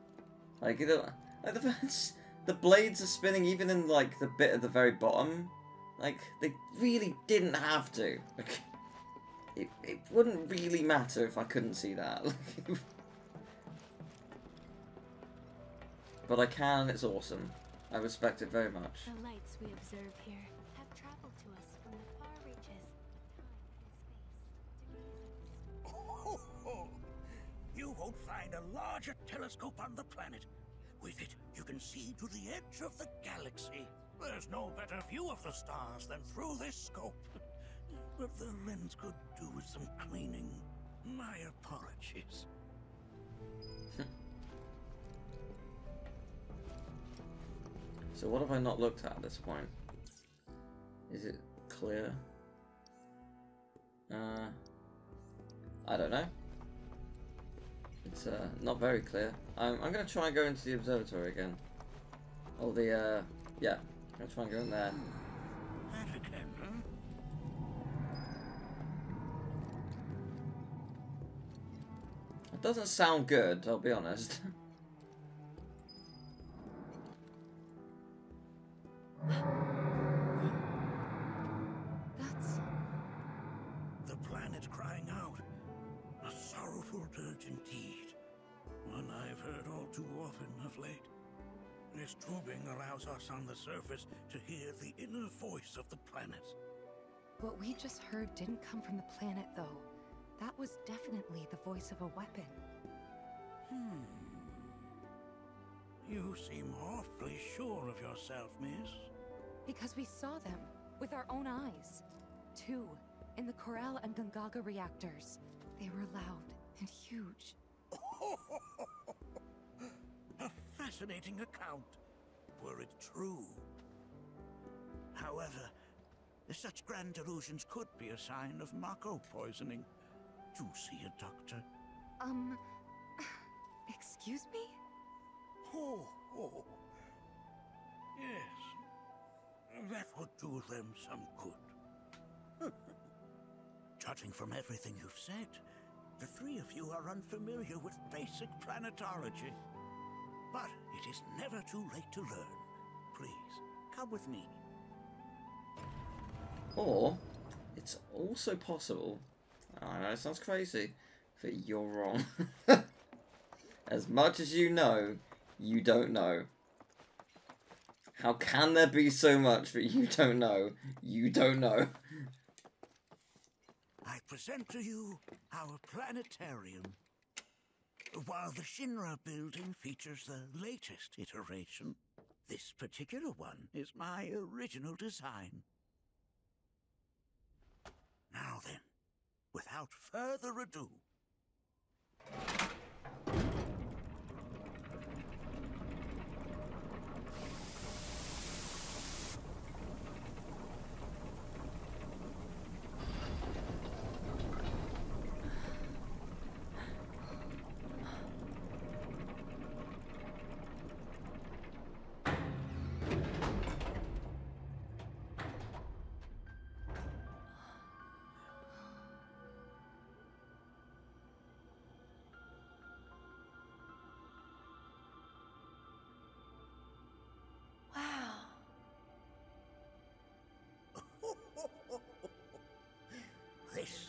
Like, you know, like the, the blades are spinning even in, like, the bit at the very bottom. Like, they really didn't have to. Like, it, it wouldn't really matter if I couldn't see that. but I can, it's awesome. I respect it very much. The lights we observe here won't find a larger telescope on the planet. With it, you can see to the edge of the galaxy. There's no better view of the stars than through this scope. but the lens could do with some cleaning. My apologies. So what have I not looked at at this point? Is it clear? Uh, I don't know. It's uh, not very clear. I'm, I'm gonna try and go into the observatory again. Oh, the, uh, yeah. I'm gonna try and go in there. It doesn't sound good, I'll be honest. This tubing allows us on the surface to hear the inner voice of the planet. What we just heard didn't come from the planet, though. That was definitely the voice of a weapon. Hmm. You seem awfully sure of yourself, miss. Because we saw them with our own eyes. Two, in the Corel and Gongaga reactors. They were loud and huge. Fascinating account, were it true. However, such grand delusions could be a sign of Mako poisoning. Do see a doctor. Um. Excuse me? Oh, oh. Yes. That would do them some good. Judging from everything you've said, the three of you are unfamiliar with basic planetology. But it is never too late to learn. Please, come with me. Or, it's also possible, I know it sounds crazy, but you're wrong. as much as you know, you don't know. How can there be so much that you don't know? You don't know. I present to you our planetarium. While the Shinra building features the latest iteration, this particular one is my original design. Now then, without further ado,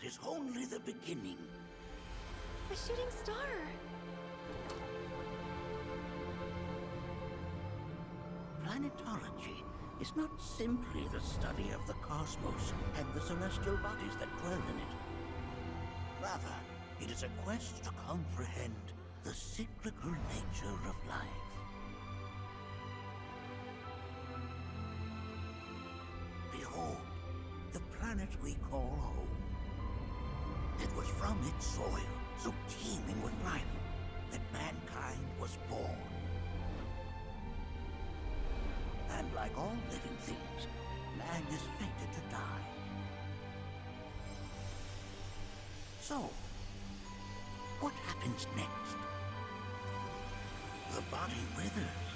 is only the beginning. A shooting star! Planetology is not simply the study of the cosmos and the celestial bodies that dwell in it. Rather, it is a quest to comprehend the cyclical nature of life. Behold, the planet we call home. Was from its soil, so teeming with life, that mankind was born. And like all living things, man is fated to die. So, what happens next? The body withers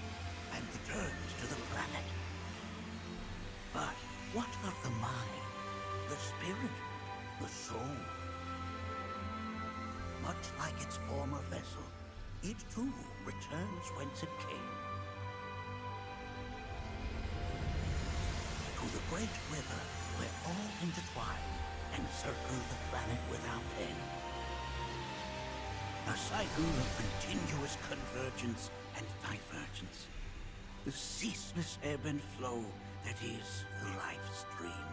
and returns to the planet. But what of the mind, the spirit, the soul? Much like its former vessel, it too returns whence it came. To the great river where all intertwine and circle the planet without end. A cycle of continuous convergence and divergence. The ceaseless ebb and flow that is the life stream.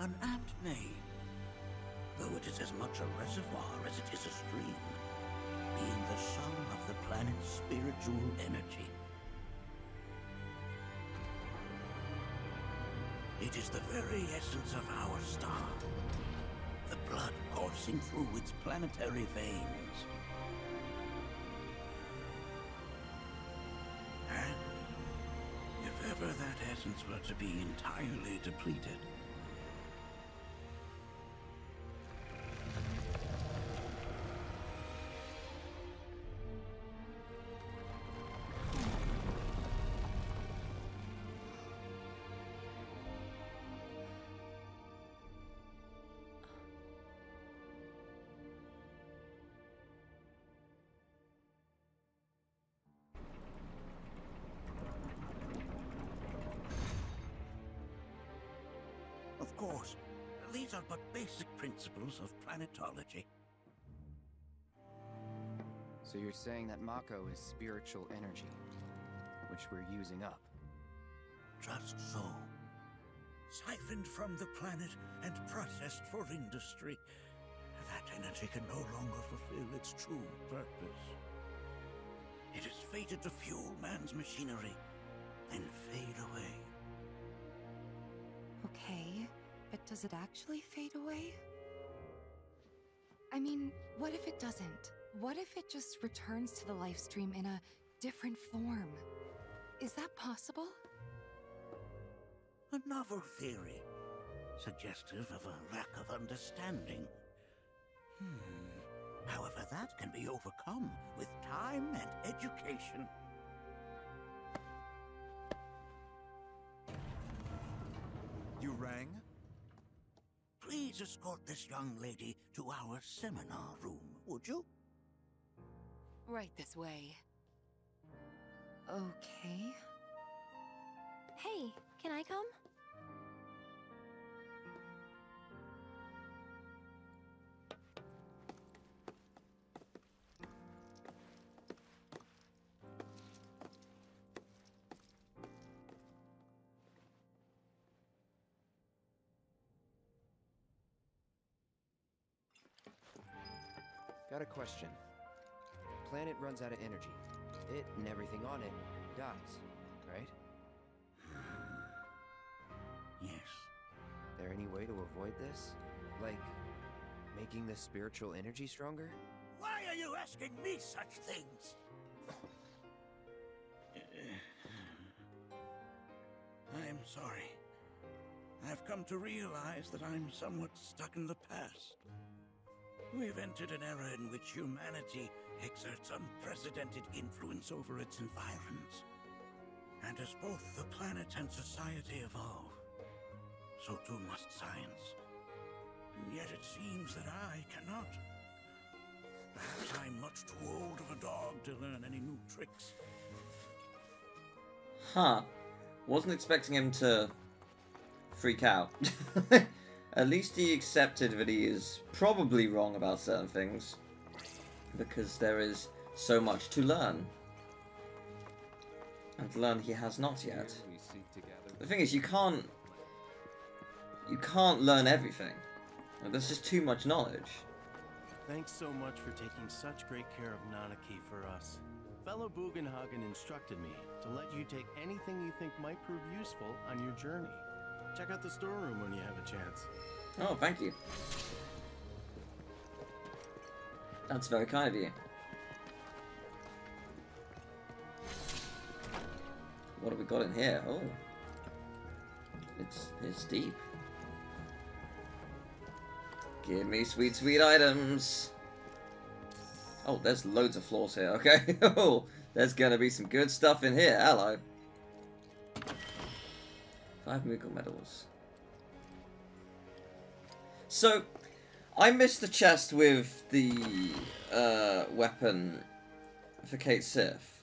An apt name, though it is as much a reservoir as it is a stream, being the sum of the planet's spiritual energy. it is the very essence of our star. The blood coursing through its planetary veins. And if ever that essence were to be entirely depleted, planetology. So you're saying that Mako is spiritual energy, which we're using up. Just so. Siphoned from the planet and processed for industry, that energy can no longer fulfill its true purpose. It is fated to fuel man's machinery, then fade away. Okay, but does it actually fade away? I mean, what if it doesn't? What if it just returns to the life stream in a different form? Is that possible? A novel theory, suggestive of a lack of understanding. Hmm. However, that can be overcome with time and education. You rang? Please escort this young lady to our seminar room, would you? Right this way. Okay. Hey, can I come? Got a question. Planet runs out of energy. It and everything on it dies, right? Yes. There any way to avoid this? Like, making the spiritual energy stronger? Why are you asking me such things? I'm sorry. I've come to realize that I'm somewhat stuck in the past. We've entered an era in which humanity exerts unprecedented influence over its environs. And as both the planet and society evolve, so too must science. And yet it seems that I cannot. Perhaps I'm much too old of a dog to learn any new tricks. Huh. Wasn't expecting him to freak out. At least he accepted that he is probably wrong about certain things. Because there is so much to learn. And learn he has not yet. The thing is, you can't... You can't learn everything. There's just too much knowledge. Thanks so much for taking such great care of Nanaki for us. Fellow Bugenhagen instructed me to let you take anything you think might prove useful on your journey. Check out the storeroom when you have a chance. Oh, thank you. That's very kind of you. What have we got in here? Oh. It's it's deep. Give me sweet, sweet items. Oh, there's loads of floors here, okay? Oh, there's gonna be some good stuff in here. Hello. Five Moogle medals. So, I missed the chest with the uh, weapon for Cait Sith.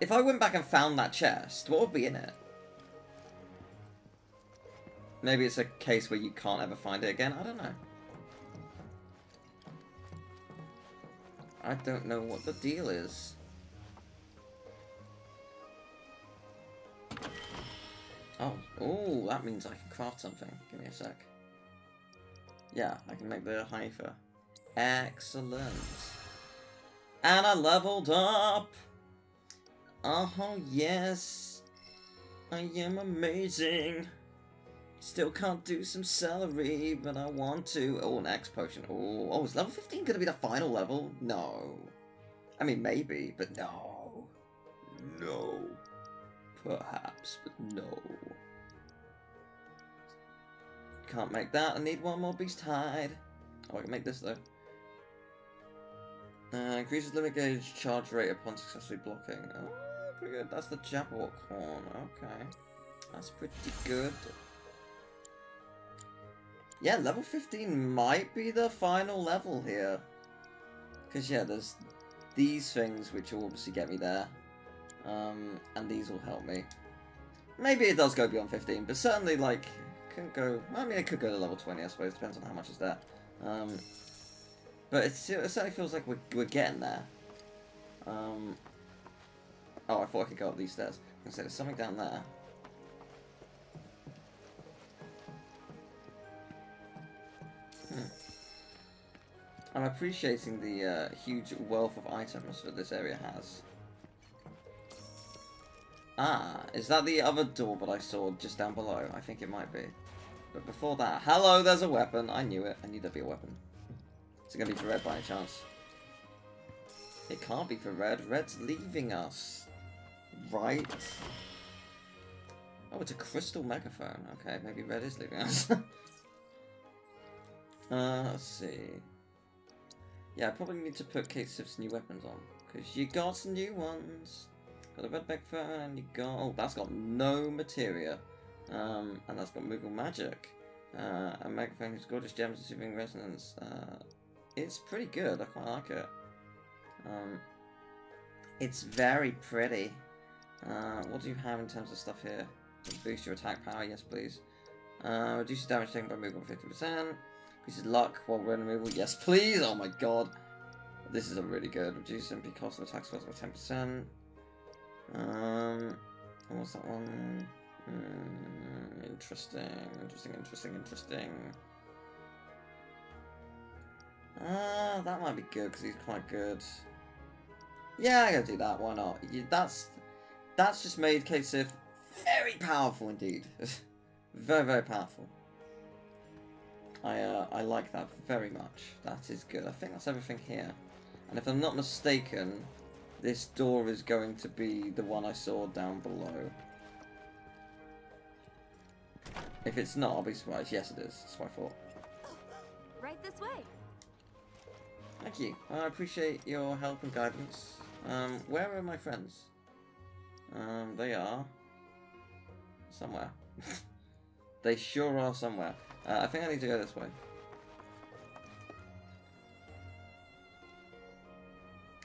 If I went back and found that chest, what would be in it? Maybe it's a case where you can't ever find it again. I don't know. I don't know what the deal is. Oh, oh, that means I can craft something. Give me a sec. Yeah, I can make the Haifa. Excellent. And I leveled up! Oh, yes. I am amazing. Still can't do some celery, but I want to. Oh, an X potion. Oh, oh, is level 15 gonna be the final level? No. I mean, maybe, but no. No. Perhaps, but no. Can't make that. I need one more beast hide. Oh, I can make this though. Uh, increases limit gauge charge rate upon successfully blocking. Oh, pretty good. That's the Jabberwock horn. Okay. That's pretty good. Yeah, level 15 might be the final level here. Because, yeah, there's these things which will obviously get me there. Um, and these will help me. Maybe it does go beyond 15, but certainly, like, can go... I mean, it could go to level 20, I suppose. Depends on how much is there. Um, but it certainly feels like we're, we're getting there. Um, oh, I thought I could go up these stairs. I say, there's something down there. Hmm. I'm appreciating the uh, huge wealth of items that this area has. Ah, is that the other door that I saw just down below? I think it might be. But before that, hello, there's a weapon. I knew it. I knew there'd be a weapon. Is it going to be for Red by any chance? It can't be for Red. Red's leaving us. Right? Oh, it's a crystal megaphone. Okay, maybe Red is leaving us. uh, let's see. Yeah, I probably need to put Cait Sith's new weapons on. Because you got some new ones. Got a red megaphone and you got... Oh, that's got no materia. Um, and that's got Moogle magic. Uh, a megaphone whose gorgeous gems and soothing resonance. Uh, it's pretty good. I quite like it. Um, it's very pretty. Uh, what do you have in terms of stuff here? Boost your attack power, yes please. Uh, reduces damage taken by movement by 50%. Increases luck while run removal, yes please! Oh my god. This is a really good. Reduces MP cost of attack spells by 10%. Um, what's that one? Mm, interesting, interesting, interesting, interesting. Ah, uh, that might be good because he's quite good. Yeah, I gotta do that. Why not? That's that's just made Cait very powerful indeed. very, very powerful. I uh, I like that very much. That is good. I think that's everything here. And if I'm not mistaken, this door is going to be the one I saw down below. If it's not, I'll be surprised. Yes, it is. That's what I thought. Right this way. Thank you. I appreciate your help and guidance. Um, where are my friends? Um, they are somewhere. they sure are somewhere. Uh, I think I need to go this way.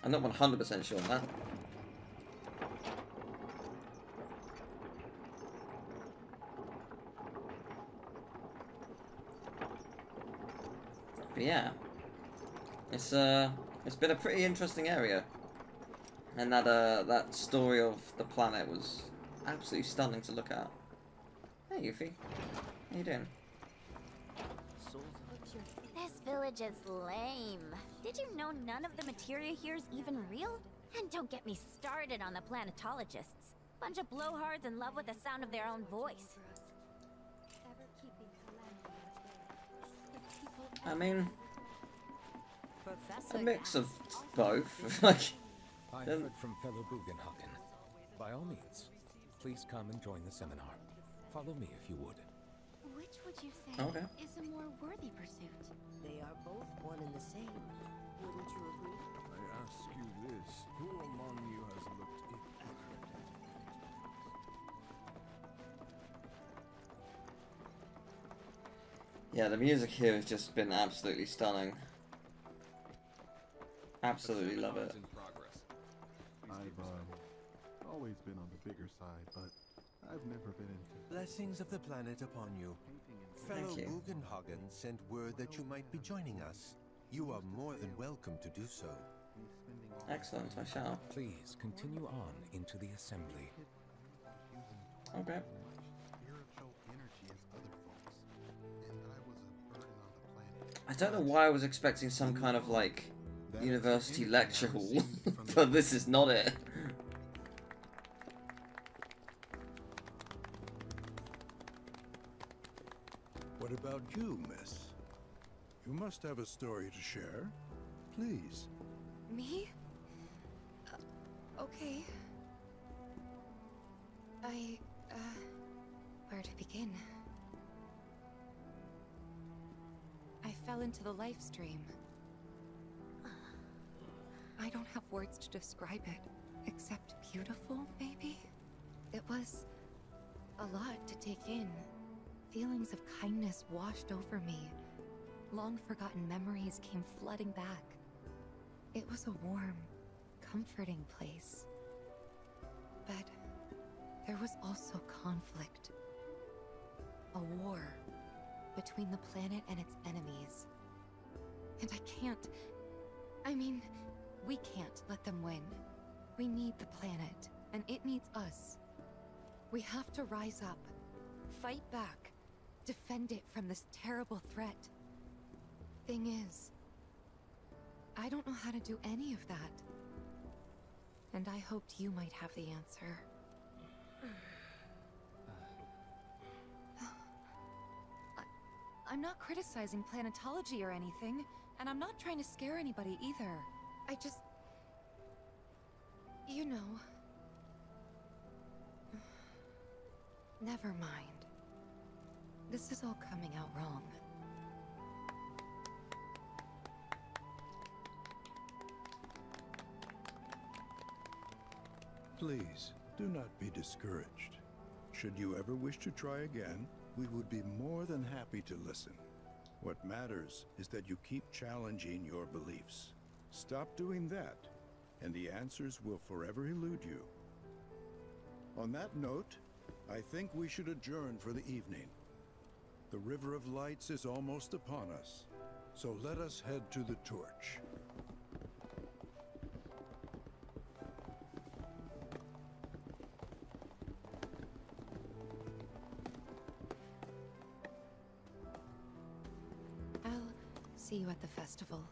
I'm not 100% sure on that. But yeah. It's uh it's been a pretty interesting area. And that uh that story of the planet was absolutely stunning to look at. Hey Yuffie. How you doing? This village is lame. Did you know none of the materia here is even real? And don't get me started on the planetologists. Bunch of blowhards in love with the sound of their own voice. I mean, a mix of both. like, I heard from fellow Bugenhagen. By all means, please come and join the seminar. Follow me if you would. Which would you say Okay. is a more worthy pursuit? They are both one and the same. Wouldn't you agree? I ask you this. Who among you has looked ignorant yeah, the music here has just been absolutely stunning. Absolutely love it. I've uh, always been on the bigger side, but I've never been into. Blessings of the planet upon you. Thank Fellow you. Bugenhagen sent word that you might be joining us. You are more than welcome to do so. Excellent, I shall. Please continue on into the assembly. Okay. Spiritual energy as other folks, and I was a burden on the planet. I don't know why I was expecting some kind of like university lecture hall, but this is not it. You, miss? You must have a story to share. Please. Me? Uh, okay. I, uh, where to begin? I fell into the life stream. I don't have words to describe it, except beautiful, maybe? It was a lot to take in. Feelings of kindness washed over me. Long forgotten memories came flooding back. It was a warm, comforting place. But there was also conflict. A war between the planet and its enemies. And I can't. I mean, we can't let them win. We need the planet, and it needs us. We have to rise up, fight back, defend it from this terrible threat. Thing is, I don't know how to do any of that. And I hoped you might have the answer. I'm not criticizing planetology or anything, and I'm not trying to scare anybody either. I just... You know... Never mind. This is all coming out wrong. Please, do not be discouraged. Should you ever wish to try again, we would be more than happy to listen. What matters is that you keep challenging your beliefs. Stop doing that, and the answers will forever elude you. On that note, I think we should adjourn for the evening. The River of Lights is almost upon us, so let us head to the torch. I'll see you at the festival.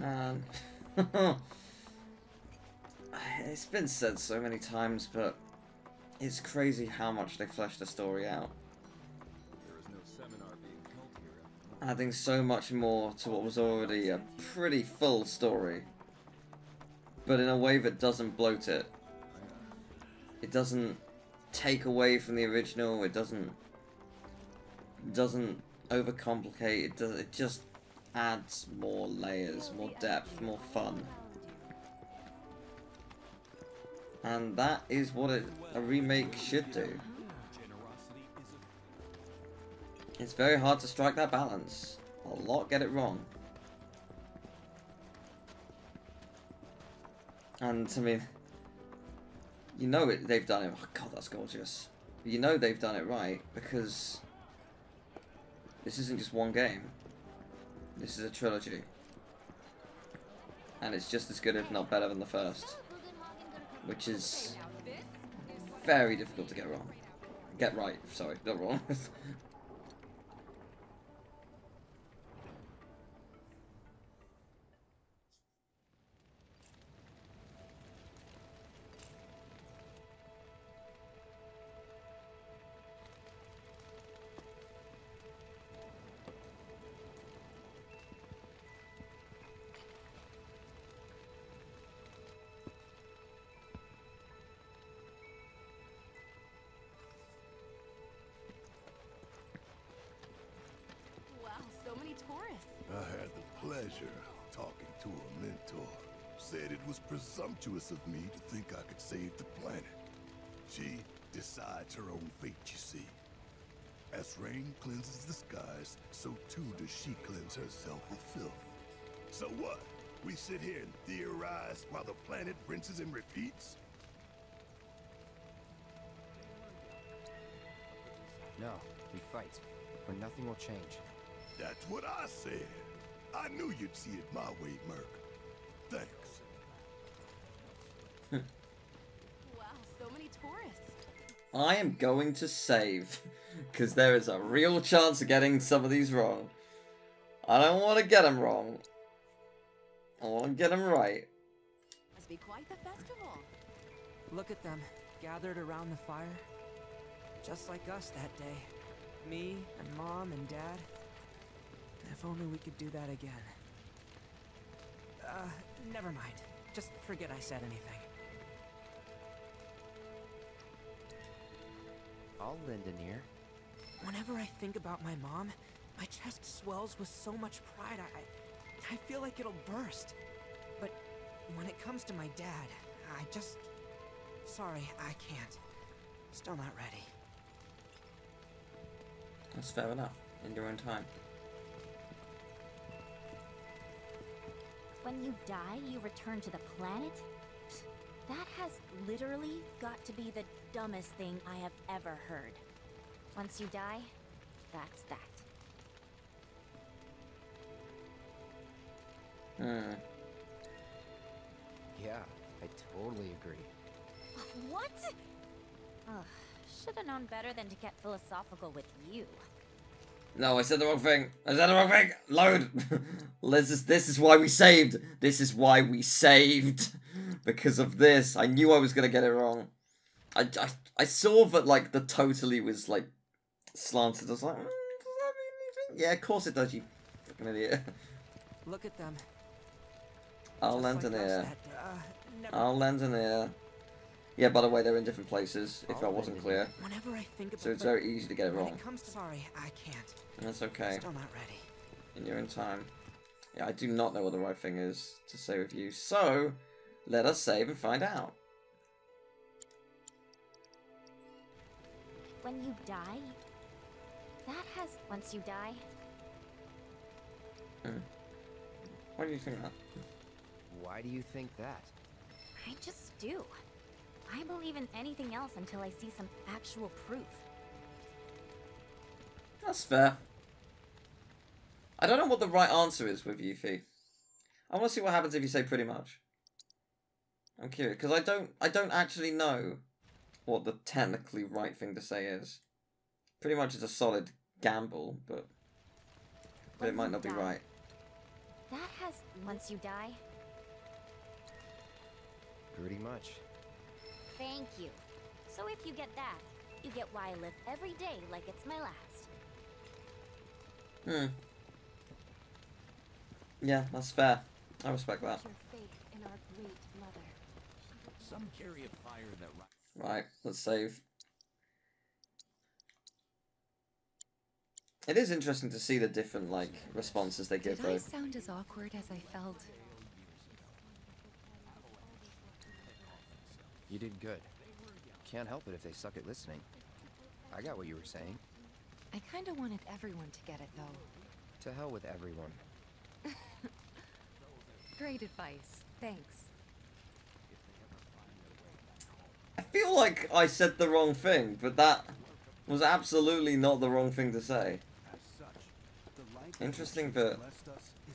Man. Um, it's been said so many times, but it's crazy how much they fleshed the story out. No seminar being held here. Adding so much more to what was already a pretty full story. But in a way that doesn't bloat it. It doesn't take away from the original, it doesn't doesn't overcomplicate, it does it just adds more layers, more depth, more fun. And that is what it, a remake should do. It's very hard to strike that balance. A lot get it wrong. And I mean, you know it. They've done it. Oh god, that's gorgeous. You know they've done it right because this isn't just one game. This is a trilogy. And it's just as good, if not better, than the first. Which is very difficult to get wrong. Get right, sorry, not wrong. pleasure talking to a mentor. Said it was presumptuous of me to think I could save the planet. She decides her own fate, you see. As rain cleanses the skies, so too does she cleanse herself of filth. So what? We sit here and theorize while the planet rinses and repeats? No, we fight, or nothing will change. That's what I said. I knew you'd see it my way, Merc. Thanks. Wow, so many tourists. I am going to save Because there is a real chance of getting some of these wrong. I don't want to get them wrong. I want to get them right. Must be quite the festival. Look at them, gathered around the fire. Just like us that day. Me and Mom and Dad. If only we could do that again. Uh, never mind. Just forget I said anything. I'll lend an ear. Whenever I think about my mom, my chest swells with so much pride, I, I, I feel like it'll burst. But when it comes to my dad, I just... Sorry, I can't. Still not ready. That's fair enough. In your own time. When you die, you return to the planet? That has literally got to be the dumbest thing I have ever heard. Once you die, that's that. Hmm. Yeah, I totally agree. What? Ugh, should have known better than to get philosophical with you. No, I said the wrong thing. I said the wrong thing. Load. this is this is why we saved. This is why we saved. Because of this, I knew I was gonna get it wrong. I, I, I saw that like the totally was like slanted. I was like, mm, does that mean anything? Yeah, of course it does. You fucking idiot. Look at them. I'll Just lend like an us ear. that day. Uh, I'll land in ear. Yeah, by the way, they're in different places. If that wasn't clear, Whenever I think about so it's very easy to get it wrong. it comes to sorry, I can't. And that's okay. Still not ready. in your own time. Yeah, I do not know what the right thing is to say with you, so let us save and find out. When you die, that has. Once you die, Hmm. Why do you think that? Why do you think that? I just do. I believe in anything else until I see some actual proof. That's fair. I don't know what the right answer is with you, Fee. I want to see what happens if you say pretty much. I'm curious because I don't. I don't actually know what the technically right thing to say is. Pretty much is a solid gamble, but but it might you not be right. That has. Once you die, Pretty much. Thank you. So if you get that, you get why I live every day like it's my last. Hmm. Yeah, that's fair. I respect that. Your faith in our great mother. Some carry a fire that Right, let's save. It is interesting to see the different like responses they give Did I though. sound as awkward as I felt? You did good. Can't help it if they suck at listening. I got what you were saying. I kinda wanted everyone to get it though. To hell with everyone. Great advice. Thanks. I feel like I said the wrong thing, but that was absolutely not the wrong thing to say. Interesting that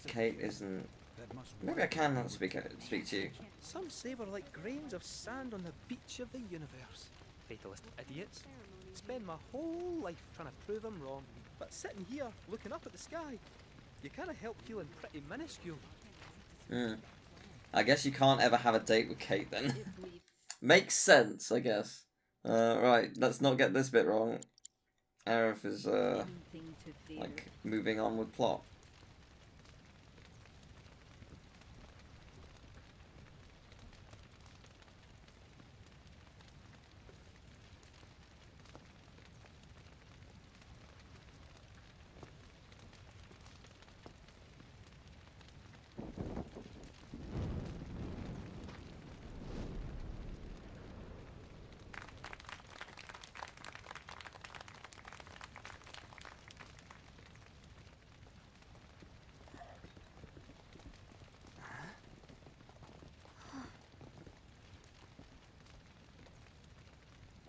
Cait isn't. Maybe I can speak speak to you. Some say we're like grains of sand on the beach of the universe. Fatalist idiots. Spend my whole life trying to prove them wrong, but sitting here looking up at the sky, you can't help feeling pretty minuscule. Hmm. I guess you can't ever have a date with Cait then. Makes sense, I guess. Uh, right, let's not get this bit wrong. Aerith is uh, like moving on with plot.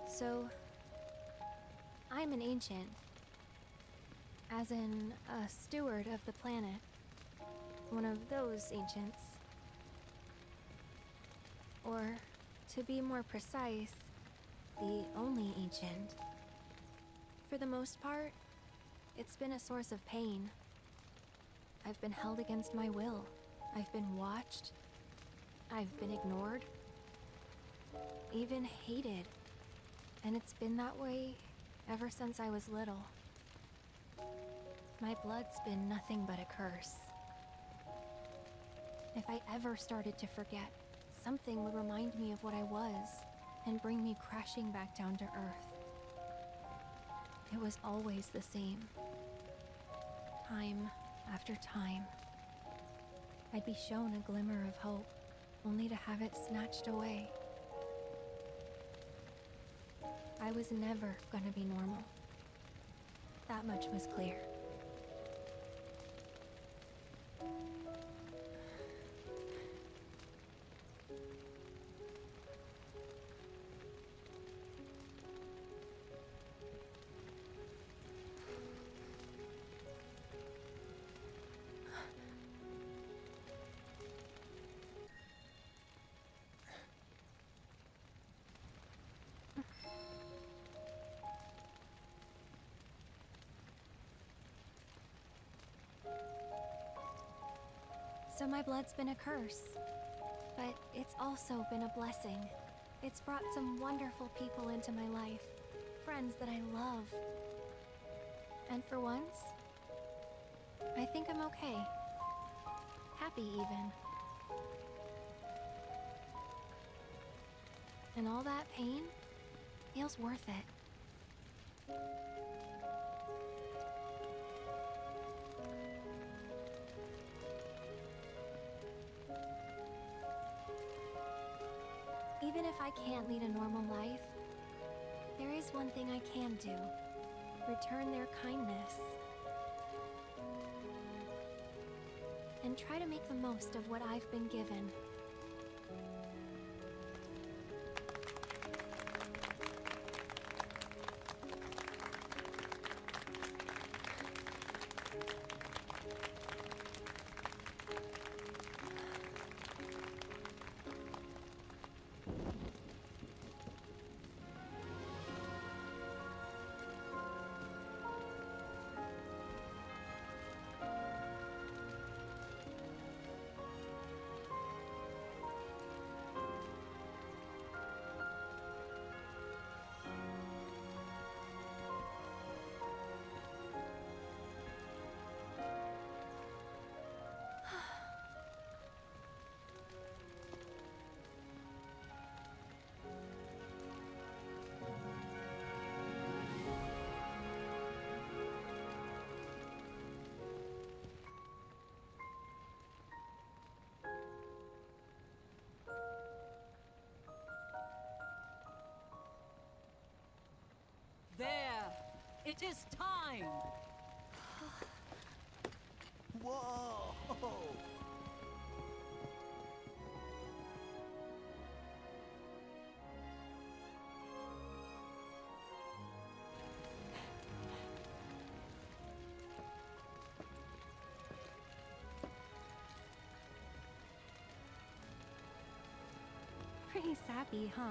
So, I'm an ancient. As in, a steward of the planet. One of those ancients. Or, to be more precise, the only ancient. For the most part, it's been a source of pain. I've been held against my will. I've been watched. I've been ignored. Even hated. And it's been that way ever since I was little. My blood's been nothing but a curse. If I ever started to forget, something would remind me of what I was and bring me crashing back down to earth. It was always the same. Time after time. I'd be shown a glimmer of hope, only to have it snatched away. I was never gonna be normal. That much was clear. So my blood's been a curse. But it's also been a blessing. It's brought some wonderful people into my life. Friends that I love. And for once, I think I'm okay. Happy, even. And all that pain feels worth it. I can't lead a normal life, there is one thing I can do. Return their kindness. And try to make the most of what I've been given. There! It is time! Whoa! Pretty sappy, huh?